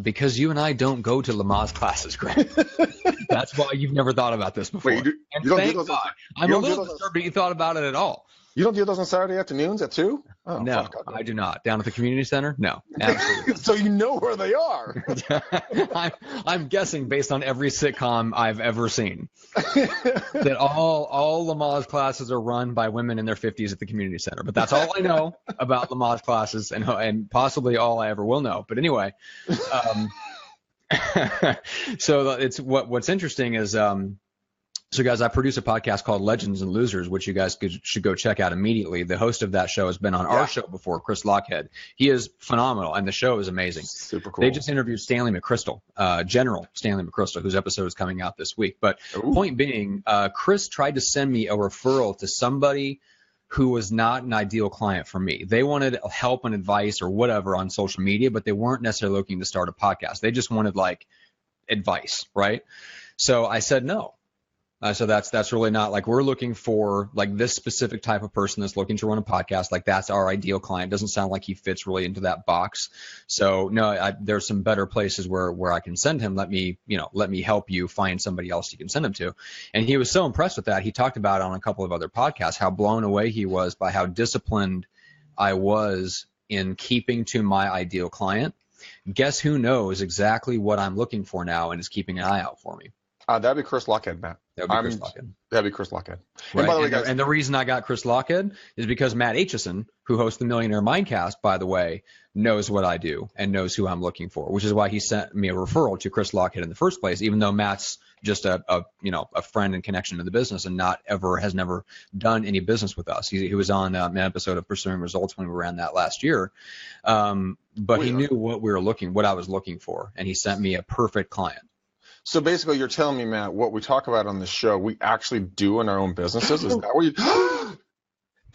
Because you and I don't go to Lamaze classes, Greg. That's why you've never thought about this before. Wait, you, do, and you do thank those God. I'm a little disturbed that you thought about it at all. You don't do those on Saturday afternoons at two? Oh, no, fuck, I do not. Down at the community center? No, absolutely. so you know where they are. I'm, I'm guessing based on every sitcom I've ever seen that all all Lamaze classes are run by women in their 50s at the community center. But that's all I know about Lamaze classes, and and possibly all I ever will know. But anyway, um, so it's what what's interesting is um, so guys, I produce a podcast called Legends and Losers, which you guys could, should go check out immediately. The host of that show has been on Yeah. our show before, Chris Lochhead. He is phenomenal, and the show is amazing. Super cool. They just interviewed Stanley McChrystal, uh, General Stanley McChrystal, whose episode is coming out this week. But Ooh. point being, uh, Chris tried to send me a referral to somebody who was not an ideal client for me. They wanted help and advice or whatever on social media, but they weren't necessarily looking to start a podcast. They just wanted like advice, right? So I said no. Uh, so that's that's really not like we're looking for like this specific type of person that's looking to run a podcast. Like that's our ideal client. Doesn't sound like he fits really into that box. So no, I, there's some better places where where I can send him. Let me you know let me help you find somebody else you can send him to. And he was so impressed with that. He talked about it on a couple of other podcasts how blown away he was by how disciplined I was in keeping to my ideal client. Guess who knows exactly what I'm looking for now and is keeping an eye out for me. Uh, that'd be Chris Lochhead, Matt. That would be Chris Lochhead. That'd be Chris Lochhead. Right. And by the way, guys, and the reason I got Chris Lochhead is because Matt Aitchison, who hosts the Millionaire Mindcast, by the way, knows what I do and knows who I'm looking for, which is why he sent me a referral to Chris Lochhead in the first place, even though Matt's just a, a you know a friend and connection to the business and not ever has never done any business with us. He, he was on um, an episode of Pursuing Results when we ran that last year, um, but he knew what we were looking, what I was looking for, and he sent me a perfect client. So basically, you're telling me, Matt, what we talk about on this show, we actually do in our own businesses. Is that what you?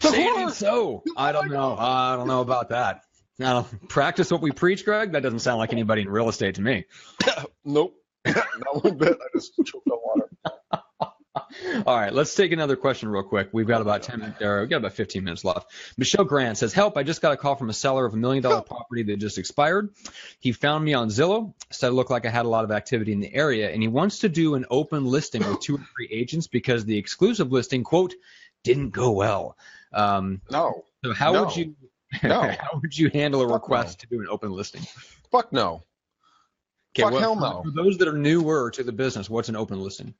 Saying so. I don't know. I don't know about that. Now, practice what we preach, Greg. That doesn't sound like anybody in real estate to me. nope. Not one bit. I just choked on water. All right, let's take another question real quick. We've got about 10 minutes, or we've got about 15 minutes left. Michelle Grant says, Help, I just got a call from a seller of a million dollar property that just expired. He found me on Zillow, said it looked like I had a lot of activity in the area, and he wants to do an open listing with two or three agents because the exclusive listing, quote, didn't go well. Um, no. So how no. would you no. how would you handle a Fuck request no. to do an open listing? Fuck no. Okay, Fuck well, hell no. For those that are newer to the business, what's an open listing?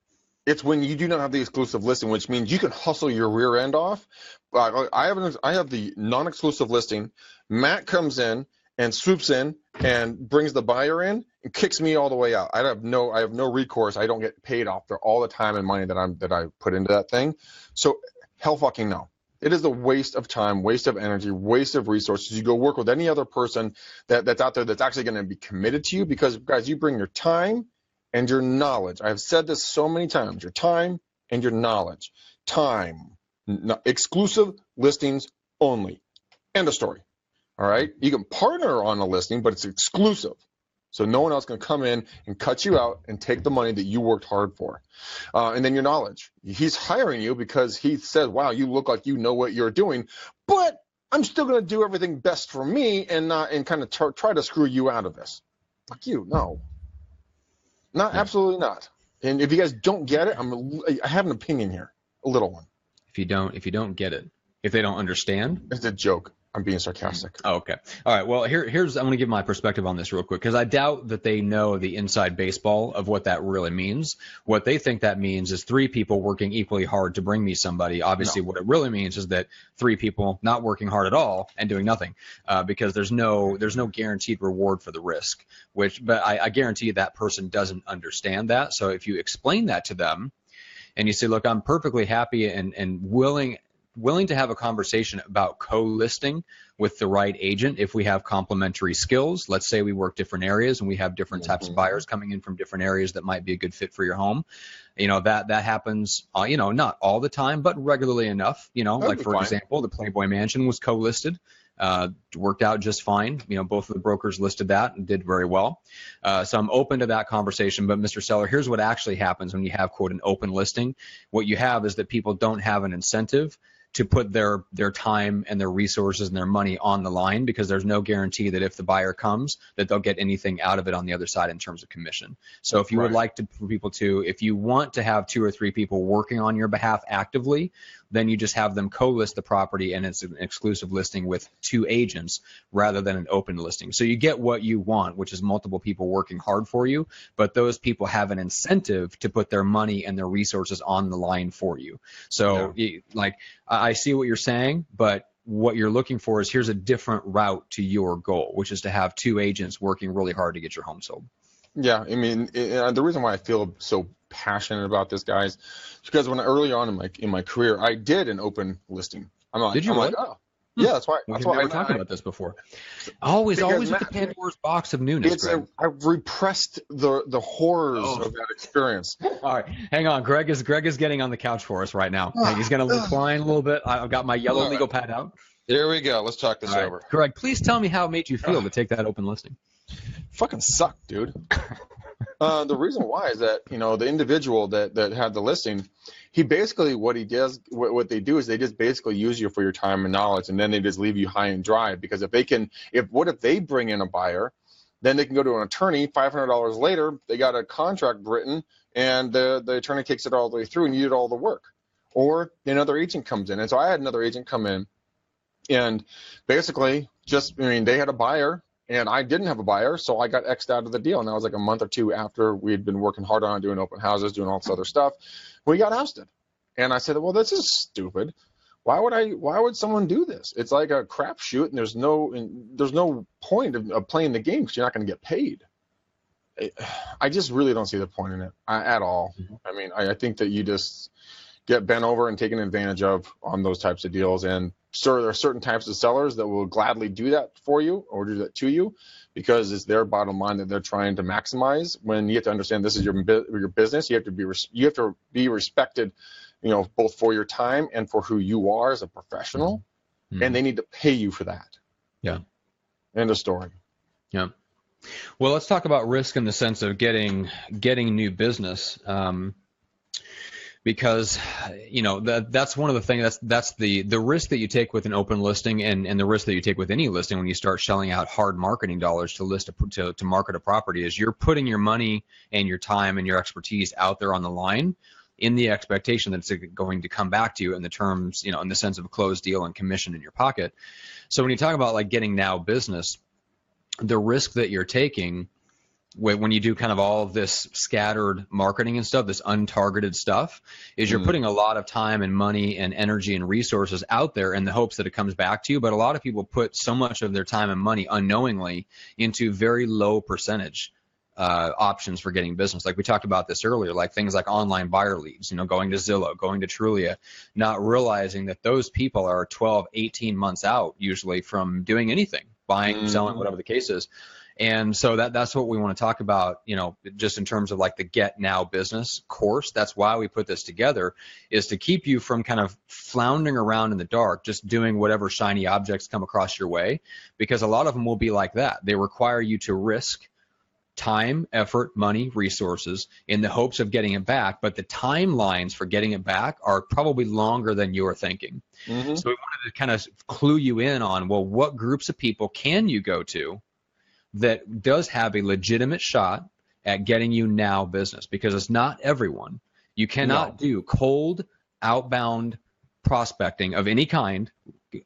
It's when you do not have the exclusive listing, which means you can hustle your rear end off. Uh, I have an, I have the non-exclusive listing. Matt comes in and swoops in and brings the buyer in and kicks me all the way out. I have no I have no recourse. I don't get paid off for all the time and money that I'm that I put into that thing. So hell fucking no. It is a waste of time, waste of energy, waste of resources. You go work with any other person that, that's out there that's actually going to be committed to you because guys, you bring your time and your knowledge. I've said this so many times your time and your knowledge. Time, n- exclusive listings only. End of story. All right. You can partner on a listing, but it's exclusive. So no one else can come in and cut you out and take the money that you worked hard for. Uh, and then your knowledge. He's hiring you because he says, wow, you look like you know what you're doing, but I'm still going to do everything best for me and not, and kind of tr- try to screw you out of this. Fuck you. No. Not Yeah. absolutely not. And if you guys don't get it, I'm a- I have an opinion here, a little one. If you don't if you don't get it, if they don't understand, It's a joke. I'm being sarcastic. Oh, okay. All right. Well, here, here's I'm going to give my perspective on this real quick because I doubt that they know the inside baseball of what that really means. What they think that means is three people working equally hard to bring me somebody. Obviously, what it really means is that three people not working hard at all and doing nothing uh, because there's no there's no guaranteed reward for the risk. Which, but I, I guarantee that person doesn't understand that. So if you explain that to them, and you say, look, I'm perfectly happy and and willing willing to have a conversation about co-listing with the right agent if we have complementary skills. Let's say we work different areas and we have different types of Mhm. buyers coming in from different areas that might be a good fit for your home. You know, that that happens uh, you know, not all the time, but regularly enough, you know, That'd like for fine. example, the Playboy Mansion was co-listed. Uh, worked out just fine. You know, both of the brokers listed that and did very well. Uh, so I'm open to that conversation. But Mr. Seller, here's what actually happens when you have quote an open listing. What you have is that people don't have an incentive to put their their time and their resources and their money on the line because there's no guarantee that if the buyer comes that they'll get anything out of it on the other side in terms of commission. So if you would like to for people to if you want to have two or three people working on your behalf actively, then you just have them co-list the property and it's an exclusive listing with two agents rather than an open listing. So you get what you want, which is multiple people working hard for you, but those people have an incentive to put their money and their resources on the line for you. So you- like I see what you're saying, but what you're looking for is here's a different route to your goal, which is to have two agents working really hard to get your home sold. Yeah, I mean, it, the reason why I feel so passionate about this, guys, because when early on in my in my career, I did an open listing. I'm like, Did you I'm like, oh, yeah, that's why. Hmm. We've That's why never I, talked about this before. Always, always with the Pandora's box of newness. it's Greg. a, I've repressed the the horrors Oh. of that experience. All right, hang on. Greg is Greg is getting on the couch for us right now. Ah. He's going to ah. recline a little bit. I- I've got my yellow right. legal pad out. Here we go. Let's talk this right. over. Greg, please tell me how it made you feel to ah. take that open listing. Fucking suck, dude. Uh, the reason why is that you know the individual that that had the listing, he basically what he does what, what they do is they just basically use you for your time and knowledge, and then they just leave you high and dry because if they can, if what if they bring in a buyer, then they can go to an attorney. Five hundred dollars later, they got a contract written, and the the attorney takes it all the way through, and you did all the work. Or another agent comes in, and so I had another agent come in, and basically just I mean they had a buyer and I didn't have a buyer, so I got xed out of the deal. And that was like a month or two after we had been working hard on doing open houses, doing all this other stuff. We got ousted, and I said, "Well, this is stupid. Why would I? Why would someone do this? It's like a crapshoot, and there's no, and there's no point of, of playing the game because you're not going to get paid." I just really don't see the point in it at all. Mm-hmm. I mean, I, I think that you just get bent over and taken advantage of on those types of deals. And sure, there are certain types of sellers that will gladly do that for you or do that to you because it's their bottom line that they're trying to maximize. When you have to understand this is your your business, you have to be you have to be respected, you know, both for your time and for who you are as a professional, mm-hmm. and they need to pay you for that. Yeah. End of story. Yeah. Well, let's talk about risk in the sense of getting getting new business. Um, because you know that that's one of the things that's that's the the risk that you take with an open listing and and the risk that you take with any listing when you start shelling out hard marketing dollars to list a, to to market a property is you're putting your money and your time and your expertise out there on the line in the expectation that it's going to come back to you in the terms you know in the sense of a closed deal and commission in your pocket. So when you talk about like getting now business the risk that you're taking when you do kind of all of this scattered marketing and stuff, this untargeted stuff, is you're mm. putting a lot of time and money and energy and resources out there in the hopes that it comes back to you. But a lot of people put so much of their time and money unknowingly into very low percentage uh, options for getting business. Like we talked about this earlier, like things like online buyer leads, you know, going to Zillow, going to Trulia, not realizing that those people are 12, 18 months out usually from doing anything, buying, mm. selling, whatever the case is. And so that that's what we want to talk about, you know, just in terms of like the Get Now business course. That's why we put this together is to keep you from kind of floundering around in the dark, just doing whatever shiny objects come across your way, because a lot of them will be like that. They require you to risk time, effort, money, resources in the hopes of getting it back, but the timelines for getting it back are probably longer than you're thinking. Mm-hmm. So we wanted to kind of clue you in on, well, what groups of people can you go to that does have a legitimate shot at getting you now business because it's not everyone. You cannot no. do cold outbound prospecting of any kind,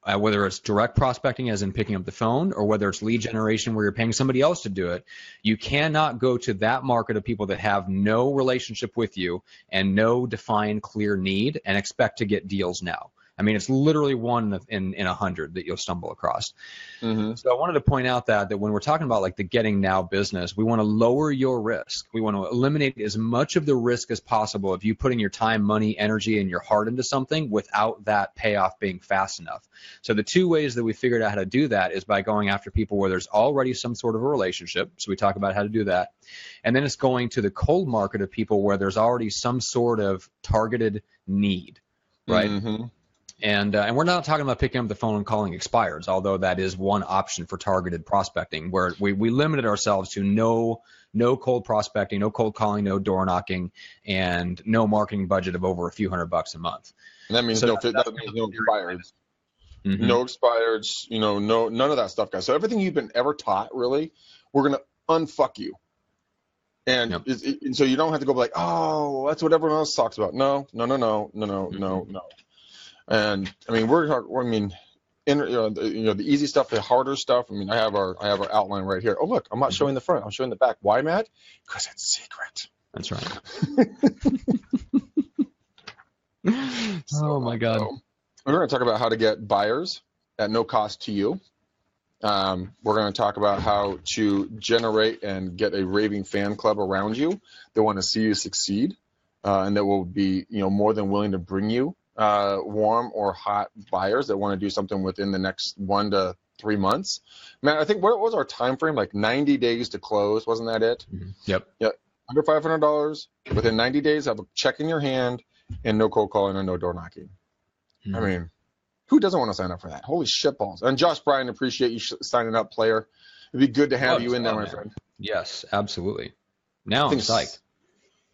uh, whether it's direct prospecting as in picking up the phone or whether it's lead generation where you're paying somebody else to do it. You cannot go to that market of people that have no relationship with you and no defined clear need and expect to get deals now. I mean, it's literally one in in a hundred that you'll stumble across. Mm-hmm. So I wanted to point out that that when we're talking about like the getting now business, we want to lower your risk. We want to eliminate as much of the risk as possible of you putting your time, money, energy, and your heart into something without that payoff being fast enough. So the two ways that we figured out how to do that is by going after people where there's already some sort of a relationship. So we talk about how to do that, and then it's going to the cold market of people where there's already some sort of targeted need, right? Mm-hmm. And, uh, and we're not talking about picking up the phone and calling expireds, although that is one option for targeted prospecting, where we, we limited ourselves to no no cold prospecting, no cold calling, no door knocking, and no marketing budget of over a few hundred bucks a month. And that means so no, that, that means no expireds. Mm-hmm. No expireds, you know, no none of that stuff, guys. So everything you've been ever taught, really, we're gonna unfuck you. And, yep. it, it, so you don't have to go like, oh, that's what everyone else talks about. No, no, no, no, no, no, mm-hmm. no, no. And I mean, we're, I mean, in, you, know, the, you know, the easy stuff, the harder stuff. I mean, I have our I have our outline right here. Oh look, I'm not showing the front. I'm showing the back. Why, Matt? Because it's secret. That's right. so, oh my God. So we're going to talk about how to get buyers at no cost to you. Um, we're going to talk about how to generate and get a raving fan club around you that want to see you succeed, uh, and that will be you know more than willing to bring you uh, warm or hot buyers that want to do something within the next one to three months. Man, I think what was our time frame? Like 90 days to close, wasn't that it? Mm-hmm. Yep. Yep. Under $500 within 90 days, have a check in your hand and no cold calling and no door knocking. Mm-hmm. I mean, who doesn't want to sign up for that? Holy shit balls! And Josh Bryan, appreciate you signing up, player. It'd be good to have you in there, my friend. Yes, absolutely. Now I'm psyched.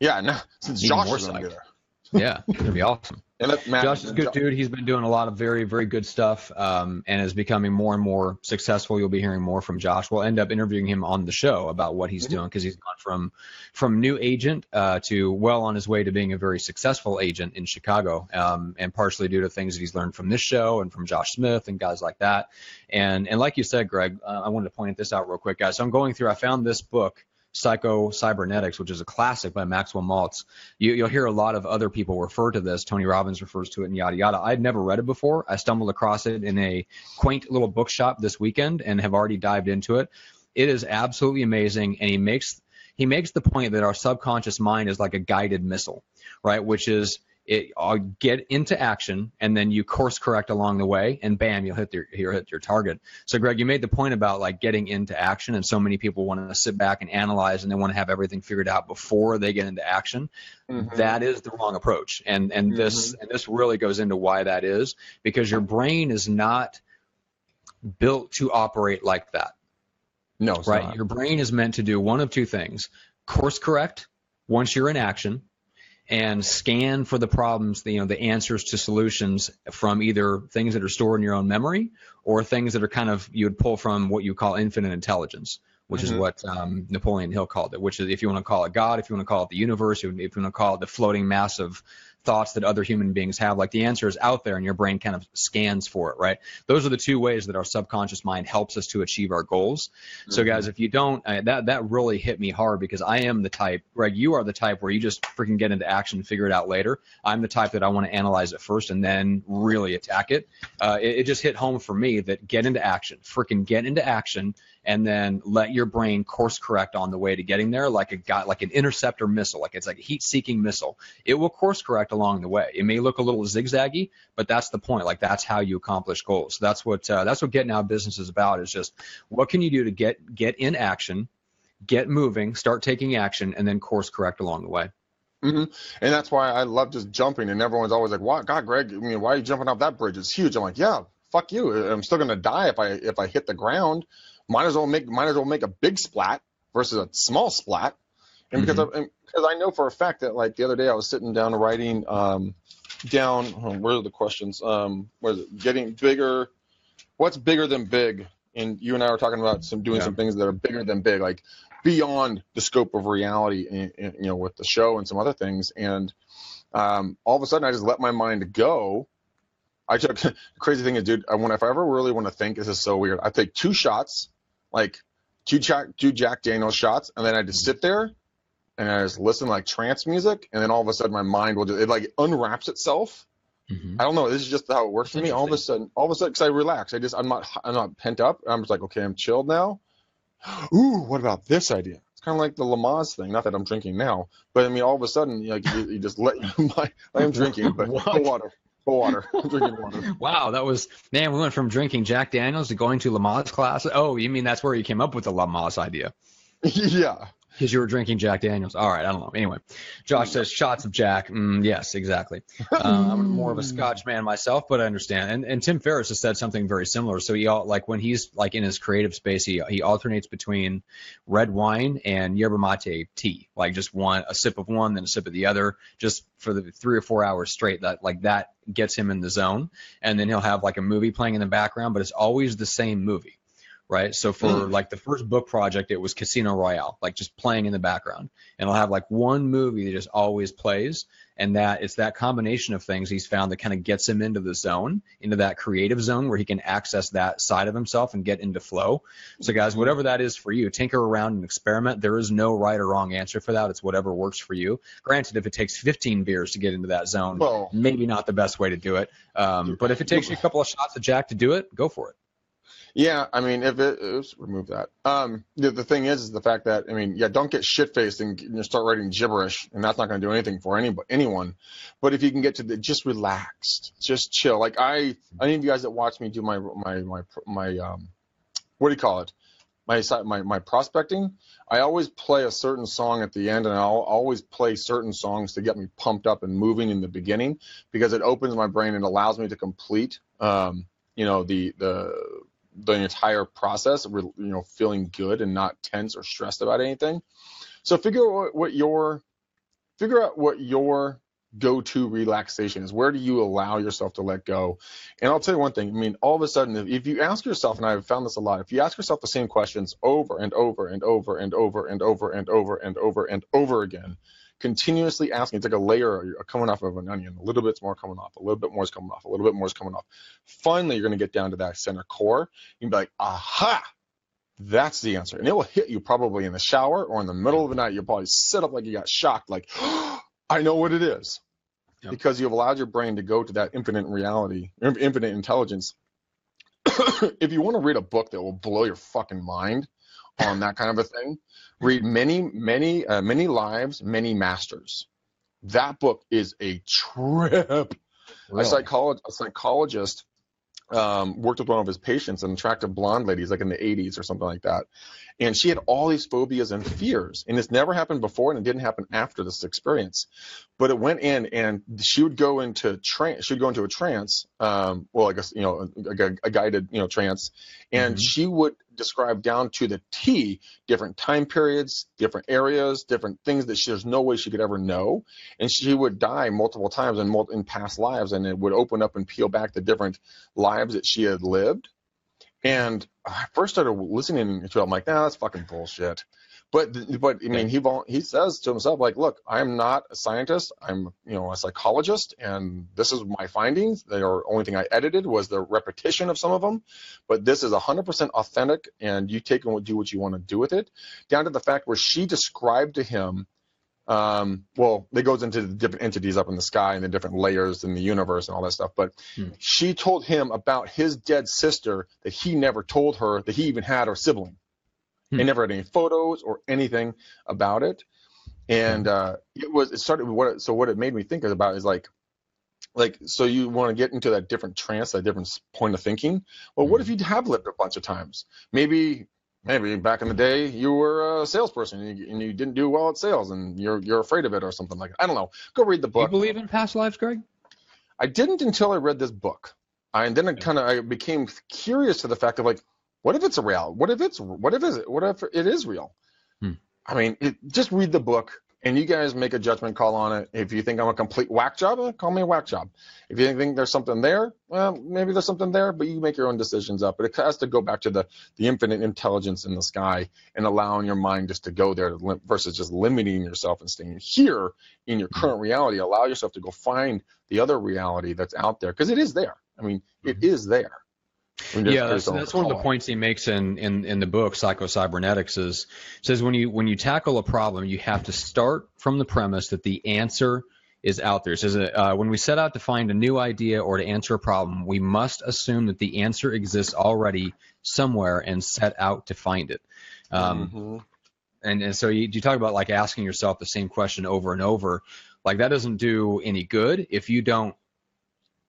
Yeah, now since Josh is gonna be there. Yeah, gonna be awesome. And that, Matt, Josh is a good dude. He's been doing a lot of very, very good stuff, um, and is becoming more and more successful. You'll be hearing more from Josh. We'll end up interviewing him on the show about what he's Mhm. doing because he's gone from from new agent uh, to well on his way to being a very successful agent in Chicago, um, and partially due to things that he's learned from this show and from Josh Smith and guys like that. And and like you said, Greg, uh, I wanted to point this out real quick, guys. So I'm going through. I found this book. Psycho Cybernetics, which is a classic by Maxwell Maltz. You, you'll hear a lot of other people refer to this. Tony Robbins refers to it and yada yada. I'd never read it before. I stumbled across it in a quaint little bookshop this weekend and have already dived into it. It is absolutely amazing, and he makes he makes the point that our subconscious mind is like a guided missile, right? Which is it uh, get into action and then you course correct along the way and bam you'll hit your you'll hit your target. So greg you made the point about like getting into action and so many people want to sit back and analyze and they want to have everything figured out before they get into action. Mhm. that is the wrong approach and and this and this really goes into why that is because your brain is not built to operate like that. No, it's right? not. your brain is meant to do one of two things course correct once you're in action and scan for the problems the, you know the answers to solutions from either things that are stored in your own memory or things that are kind of you would pull from what you call infinite intelligence which is Mhm. what um, Napoleon Hill called it, which is if you want to call it God, if you want to call it the universe, if you want to call it the floating mass of thoughts that other human beings have, like the answer is out there and your brain kind of scans for it, right? Those are the two ways that our subconscious mind helps us to achieve our goals. So Mm-hmm. guys, if you don't, uh, that that really hit me hard because I am the type, Greg, you are the type where you just freaking get into action and figure it out later. I'm the type that I want to analyze it first and then really attack it. Uh, it, it just hit home for me that get into action, freaking get into action, and then let your brain course correct on the way to getting there, like a guy, like an interceptor missile, like it's like a heat-seeking missile. It will course correct along the way. It may look a little zigzaggy, but that's the point. Like that's how you accomplish goals. So that's what uh, that's what getting out of business is about. Is just what can you do to get get in action, get moving, start taking action, and then course correct along the way. hmm And that's why I love just jumping. And everyone's always like, "Why, God, Greg? I mean, why are you jumping off that bridge? It's huge." I'm like, "Yeah, fuck you. I'm still gonna die if I if I hit the ground. Might as well make might as well make a big splat versus a small splat." And because I, and because I know for a fact that like the other day I was sitting down writing um, down where are the questions? Um, is it? Getting bigger. What's bigger than big? And you and I were talking about some doing Yeah. some things that are bigger than big, like beyond the scope of reality, in, in, you know, with the show and some other things. And um, all of a sudden, I just let my mind go. I took crazy thing is, dude. I want if I ever really want to think, this is so weird. I take two shots, like two Jack two Jack Daniels shots, and then I just sit there and I just listen to, like trance music, and then all of a sudden my mind will just it like unwraps itself. Mm-hmm. I don't know. This is just how it works for me. All of a sudden, all of a sudden, because I relax, I just I'm not I'm not pent up. I'm just like, okay, I'm chilled now. Ooh, what about this idea? It's kind of like the Lamaze thing. Not that I'm drinking now, but I mean, all of a sudden, like you, you just let my I am drinking, but water, for water. I'm drinking water. Wow, that was man. We went from drinking Jack Daniels to going to Lamaze class. Oh, you mean that's where you came up with the Lamaze idea? yeah. Because you were drinking Jack Daniels. All right, I don't know. Anyway, Josh says shots of Jack. Mm, yes, exactly. Uh, I'm more of a Scotch man myself, but I understand. And, and Tim Ferriss has said something very similar. So he all like when he's like in his creative space, he he alternates between red wine and yerba mate tea, like just one a sip of one, then a sip of the other, just for the three or four hours straight. That like that gets him in the zone. And then he'll have like a movie playing in the background, but it's always the same movie right? So for Mm. like the first book project, it was Casino Royale, like just playing in the background, and I'll have like one movie that just always plays, and that it's that combination of things he's found that kind of gets him into the zone, into that creative zone where he can access that side of himself and get into flow. So guys, whatever that is for you, tinker around and experiment. There is no right or wrong answer for that. It's whatever works for you. Granted, if it takes 15 beers to get into that zone, Well, maybe not the best way to do it. Um, but if it takes you a couple of shots of Jack to do it, go for it. Yeah, I mean, if it oops, remove that. Um, the, the thing is, is the fact that I mean, yeah, don't get shit faced and you start writing gibberish, and that's not going to do anything for any anyone. But if you can get to the just relaxed, just chill. Like I, any of you guys that watch me do my my my my um, what do you call it? My my my prospecting. I always play a certain song at the end, and I'll always play certain songs to get me pumped up and moving in the beginning because it opens my brain and allows me to complete, um, you know, the the the entire process, you know, feeling good and not tense or stressed about anything. So figure out what, your figure out what your go-to relaxation is. Where do you allow yourself to let go? And I'll tell you one thing. I mean, all of a sudden, if you ask yourself, and I've found this a lot, if you ask yourself the same questions over and over and over and over and over and over and over and over again, continuously asking, it's like a layer coming off of an onion. A little bit's more coming off, a little bit more is coming off, a little bit more is coming off. Finally, you're going to get down to that center core. You can be like, aha, that's the answer. And it will hit you probably in the shower or in the middle of the night. You'll probably sit up like you got shocked, like, oh, I know what it is. Yep. Because you've allowed your brain to go to that infinite reality, infinite intelligence. if you want to read a book that will blow your fucking mind on that kind of a thing, read many, many, uh, many lives, many masters. That book is a trip. Really? A, psychologist, a psychologist um, worked with one of his patients, an attractive blonde lady, like in the 80s or something like that. And she had all these phobias and fears. And this never happened before and it didn't happen after this experience. But it went in and she would go into trance, she would go into a trance, um, well, I guess, you know, a, a guided, you know, trance. And mm-hmm. she would describe down to the T different time periods, different areas, different things that she, there's no way she could ever know. And she would die multiple times in, in past lives and it would open up and peel back the different lives that she had lived and I first started listening to it. I'm like, nah, that's fucking bullshit. But but I mean, he he says to himself like, look, I'm not a scientist. I'm you know a psychologist, and this is my findings. The only thing I edited was the repetition of some of them, but this is 100% authentic, and you take and do what you want to do with it. Down to the fact where she described to him um, well, it goes into the different entities up in the sky and the different layers in the universe and all that stuff. But hmm. she told him about his dead sister that he never told her that he even had a sibling. Hmm. He never had any photos or anything about it. And hmm. uh, it was it started with what it, so what it made me think about is like like so you want to get into that different trance that different point of thinking well what if hmm. you have lived a bunch of times maybe maybe back in the day you were a salesperson and you, and you, didn't do well at sales and you're you're afraid of it or something like that. I don't know. Go read the book. Do you believe in past lives, Greg? I didn't until I read this book. I, and then I kind of I became curious to the fact of like, what if it's a real? What if it's what if is it? What if it is real? Hmm. I mean, it, just read the book and you guys make a judgment call on it. If you think I'm a complete whack job, uh, call me a whack job. If you think there's something there, well, maybe there's something there, but you make your own decisions up. But it has to go back to the the infinite intelligence in the sky and allowing your mind just to go there versus just limiting yourself and staying here in your current reality. Allow yourself to go find the other reality that's out there because it is there. I mean, it mm-hmm. there yeah, that's, that's one of the points he makes in, in, in the book Psycho Cybernetics is says when you when you tackle a problem, you have to start from the premise that the answer is out there. It says uh, when we set out to find a new idea or to answer a problem, we must assume that the answer exists already somewhere and set out to find it. Um, mm-hmm. and, and so you, you talk about like asking yourself the same question over and over. Like that doesn't do any good if you don't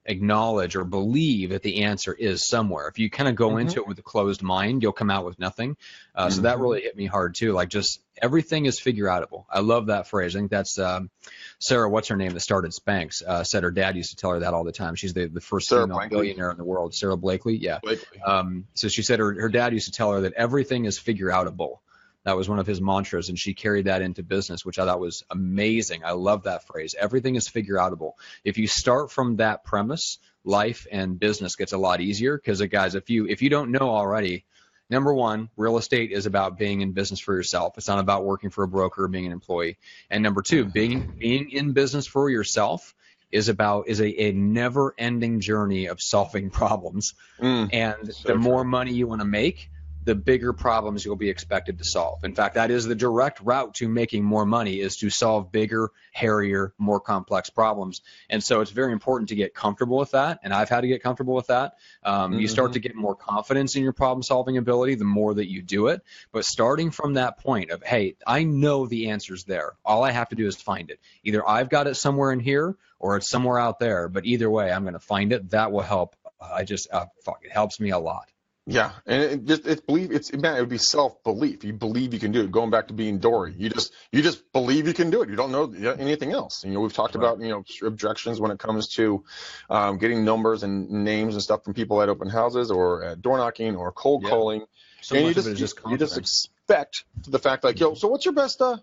acknowledge or believe that the answer is somewhere. If you kind of go mm-hmm. into it with a closed mind, you'll come out with nothing. Uh, mm-hmm. So that mm-hmm. really hit me hard too. Like just everything is figure outable. I love that phrase. I think that's um, Sara, what's her name that started Spanx, uh, said her dad used to tell her that all the time. She's the, the first Sara female Blakely. billionaire in the world. Sara Blakely. Yeah. Blakely. Um, so she said her, her dad used to tell her that everything is figure outable. That was one of his mantras, and she carried that into business, which I thought was amazing. I love that phrase. Everything is figure outable. If you start from that premise, life and business gets a lot easier because, guys, if you if you don't know already, number one, real estate is about being in business for yourself. It's not about working for a broker or being an employee. And number two, being being in business for yourself is about is a, a never ending journey of solving problems. Mm, and so the true. more money you want to make, the bigger problems you'll be expected to solve. In fact, that is the direct route to making more money is to solve bigger, hairier, more complex problems. And so it's very important to get comfortable with that. And I've had to get comfortable with that. Um, mm-hmm. You start to get more confidence in your problem solving ability the more that you do it. But starting from that point of, hey, I know the answer's there. All I have to do is find it. Either I've got it somewhere in here or it's somewhere out there. But either way, I'm going to find it. That will help. I just, uh, fuck, it helps me a lot. Yeah, and it just it's believe it's man, it would be self belief. You believe you can do it. Going back to being Dory, you just you just believe you can do it. You don't know anything else. You know, we've talked right. about you know objections when it comes to um, getting numbers and names and stuff from people at open houses or at door knocking or cold yeah. calling. So and you just, just you just expect the fact like yo, so what's your best uh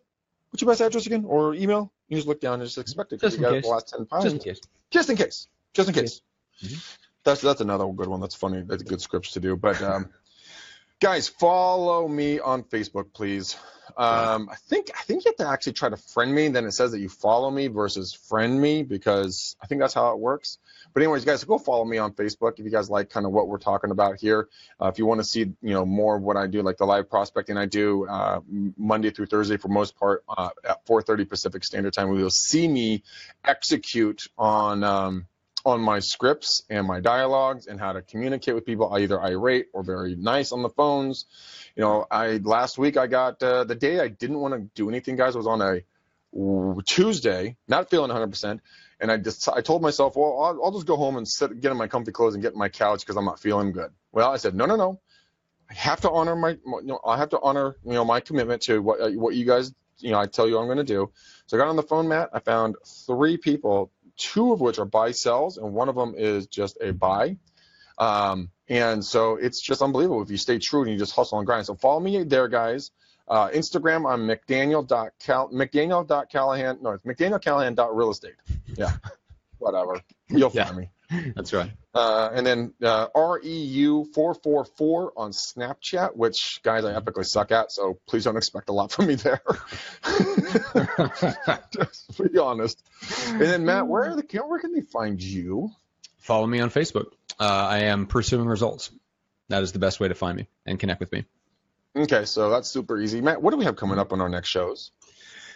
what's your best address again or email? You just look down and just expect it. 'cause Just you in got it case. the last ten pounds. Just in case. Just in case. Just in case. Mhm. That's that's another good one. That's funny. That's good scripts to do. But um, guys, follow me on Facebook, please. Um, I think I think you have to actually try to friend me. Then it says that you follow me versus friend me because I think that's how it works. But anyways, guys, go follow me on Facebook if you guys like kind of what we're talking about here. Uh, if you want to see you know more of what I do, like the live prospecting I do uh, Monday through Thursday for most part uh, at 4:30 Pacific Standard Time, we will see me execute on. Um, on my scripts and my dialogues and how to communicate with people, I either irate or very nice on the phones. You know, I last week I got uh, the day I didn't want to do anything, guys, was on a Tuesday, not feeling 100%, and I just I told myself, well, I'll, I'll just go home and sit, get in my comfy clothes and get in my couch because I'm not feeling good. Well, I said, no, no, no, I have to honor my, you know, I have to honor, you know, my commitment to what uh, what you guys, you know, I tell you I'm going to do. So I got on the phone, Matt. I found three people two of which are buy sells, and one of them is just a buy. Um, and so it's just unbelievable if you stay true and you just hustle and grind. So follow me there, guys. Uh, Instagram, I'm McDaniel.cal, McDaniel.callahan. No, it's McDanielCallahan.real estate. Yeah, whatever. You'll Yeah. find me. That's right. Uh, and then uh, REU444 on Snapchat, which, guys, I epically suck at, so please don't expect a lot from me there. Just to be honest. And then, Matt, where, are the, where can they find you? Follow me on Facebook. Uh, I am pursuing results. That is the best way to find me and connect with me. Okay, so that's super easy. Matt, what do we have coming up on our next shows?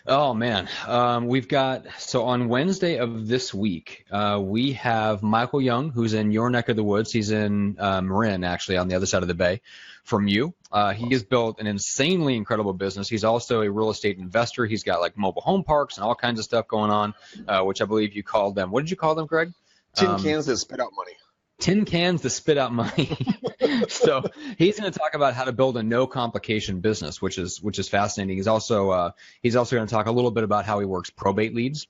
Oh man, um, we've got so on Wednesday of this week, uh, we have Michael Young, who's in your neck of the woods. He's in uh, Marin, actually, on the other side of the bay from you. Uh, he has built an insanely incredible business. He's also a real estate investor. He's got like mobile home parks and all kinds of stuff going on, uh, which I believe you called them. What did you call them, Greg? Tin Um, cans that spit out money. Tin cans to spit out money. so he's going to talk about how to build a no complication business, which is which is fascinating. He's also uh, he's also going to talk a little bit about how he works probate leads.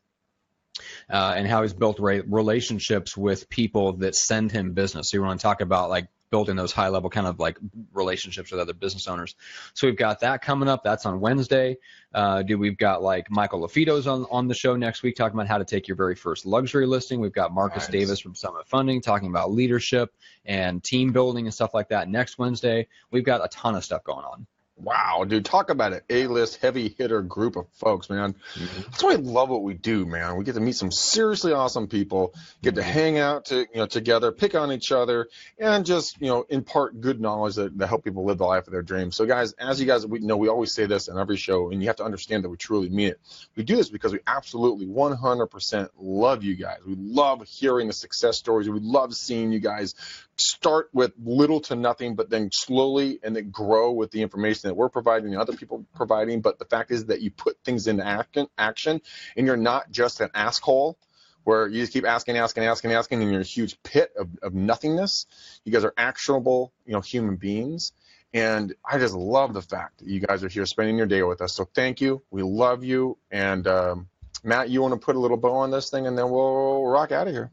Uh, and how he's built re- relationships with people that send him business. So you want to talk about like building those high level kind of like relationships with other business owners. So we've got that coming up. That's on Wednesday. Uh, dude, we've got like Michael LaFido's on, on the show next week talking about how to take your very first luxury listing. We've got Marcus Nice. Davis from Summit Funding talking about leadership and team building and stuff like that next Wednesday. We've got a ton of stuff going on. Wow, dude, talk about an A-list heavy hitter group of folks, man. Mm-hmm. That's why I love what we do, man. We get to meet some seriously awesome people, get to mm-hmm. hang out to, you know, together, pick on each other, and just, you know, impart good knowledge that, that help people live the life of their dreams. So, guys, as you guys we know, we always say this in every show, and you have to understand that we truly mean it. We do this because we absolutely 100% love you guys. We love hearing the success stories. We love seeing you guys start with little to nothing, but then slowly and then grow with the information that we're providing and other people providing. But the fact is that you put things into action, action and you're not just an asshole where you just keep asking, asking, asking, asking, and you're a huge pit of, of nothingness. You guys are actionable, you know, human beings. And I just love the fact that you guys are here spending your day with us. So thank you. We love you. And um, Matt, you want to put a little bow on this thing and then we'll rock out of here.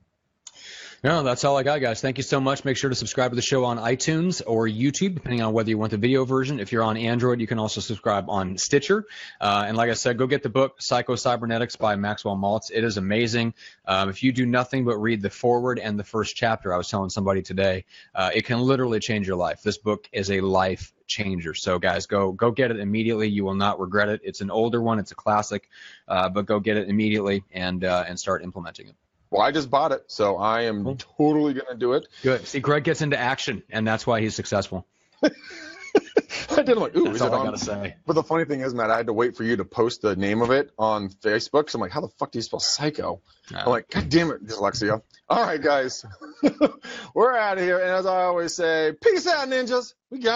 No, that's all I got, guys. Thank you so much. Make sure to subscribe to the show on iTunes or YouTube, depending on whether you want the video version. If you're on Android, you can also subscribe on Stitcher. Uh, and like I said, go get the book Psycho Cybernetics by Maxwell Maltz. It is amazing. Um, if you do nothing but read the foreword and the first chapter, I was telling somebody today, uh, it can literally change your life. This book is a life changer. So guys, go go get it immediately. You will not regret it. It's an older one. It's a classic, uh, but go get it immediately and uh, and start implementing it. Well, I just bought it, so I am Cool. totally going to do it. Good. See, Greg gets into action, and that's why he's successful. I did. I'm like, ooh, That's is it I gotta say. But the funny thing is, Matt, I had to wait for you to post the name of it on Facebook. So I'm like, how the fuck do you spell psycho? I'm like, God damn it, dyslexia. All right, guys. We're out of here. And as I always say, peace out, ninjas. We go.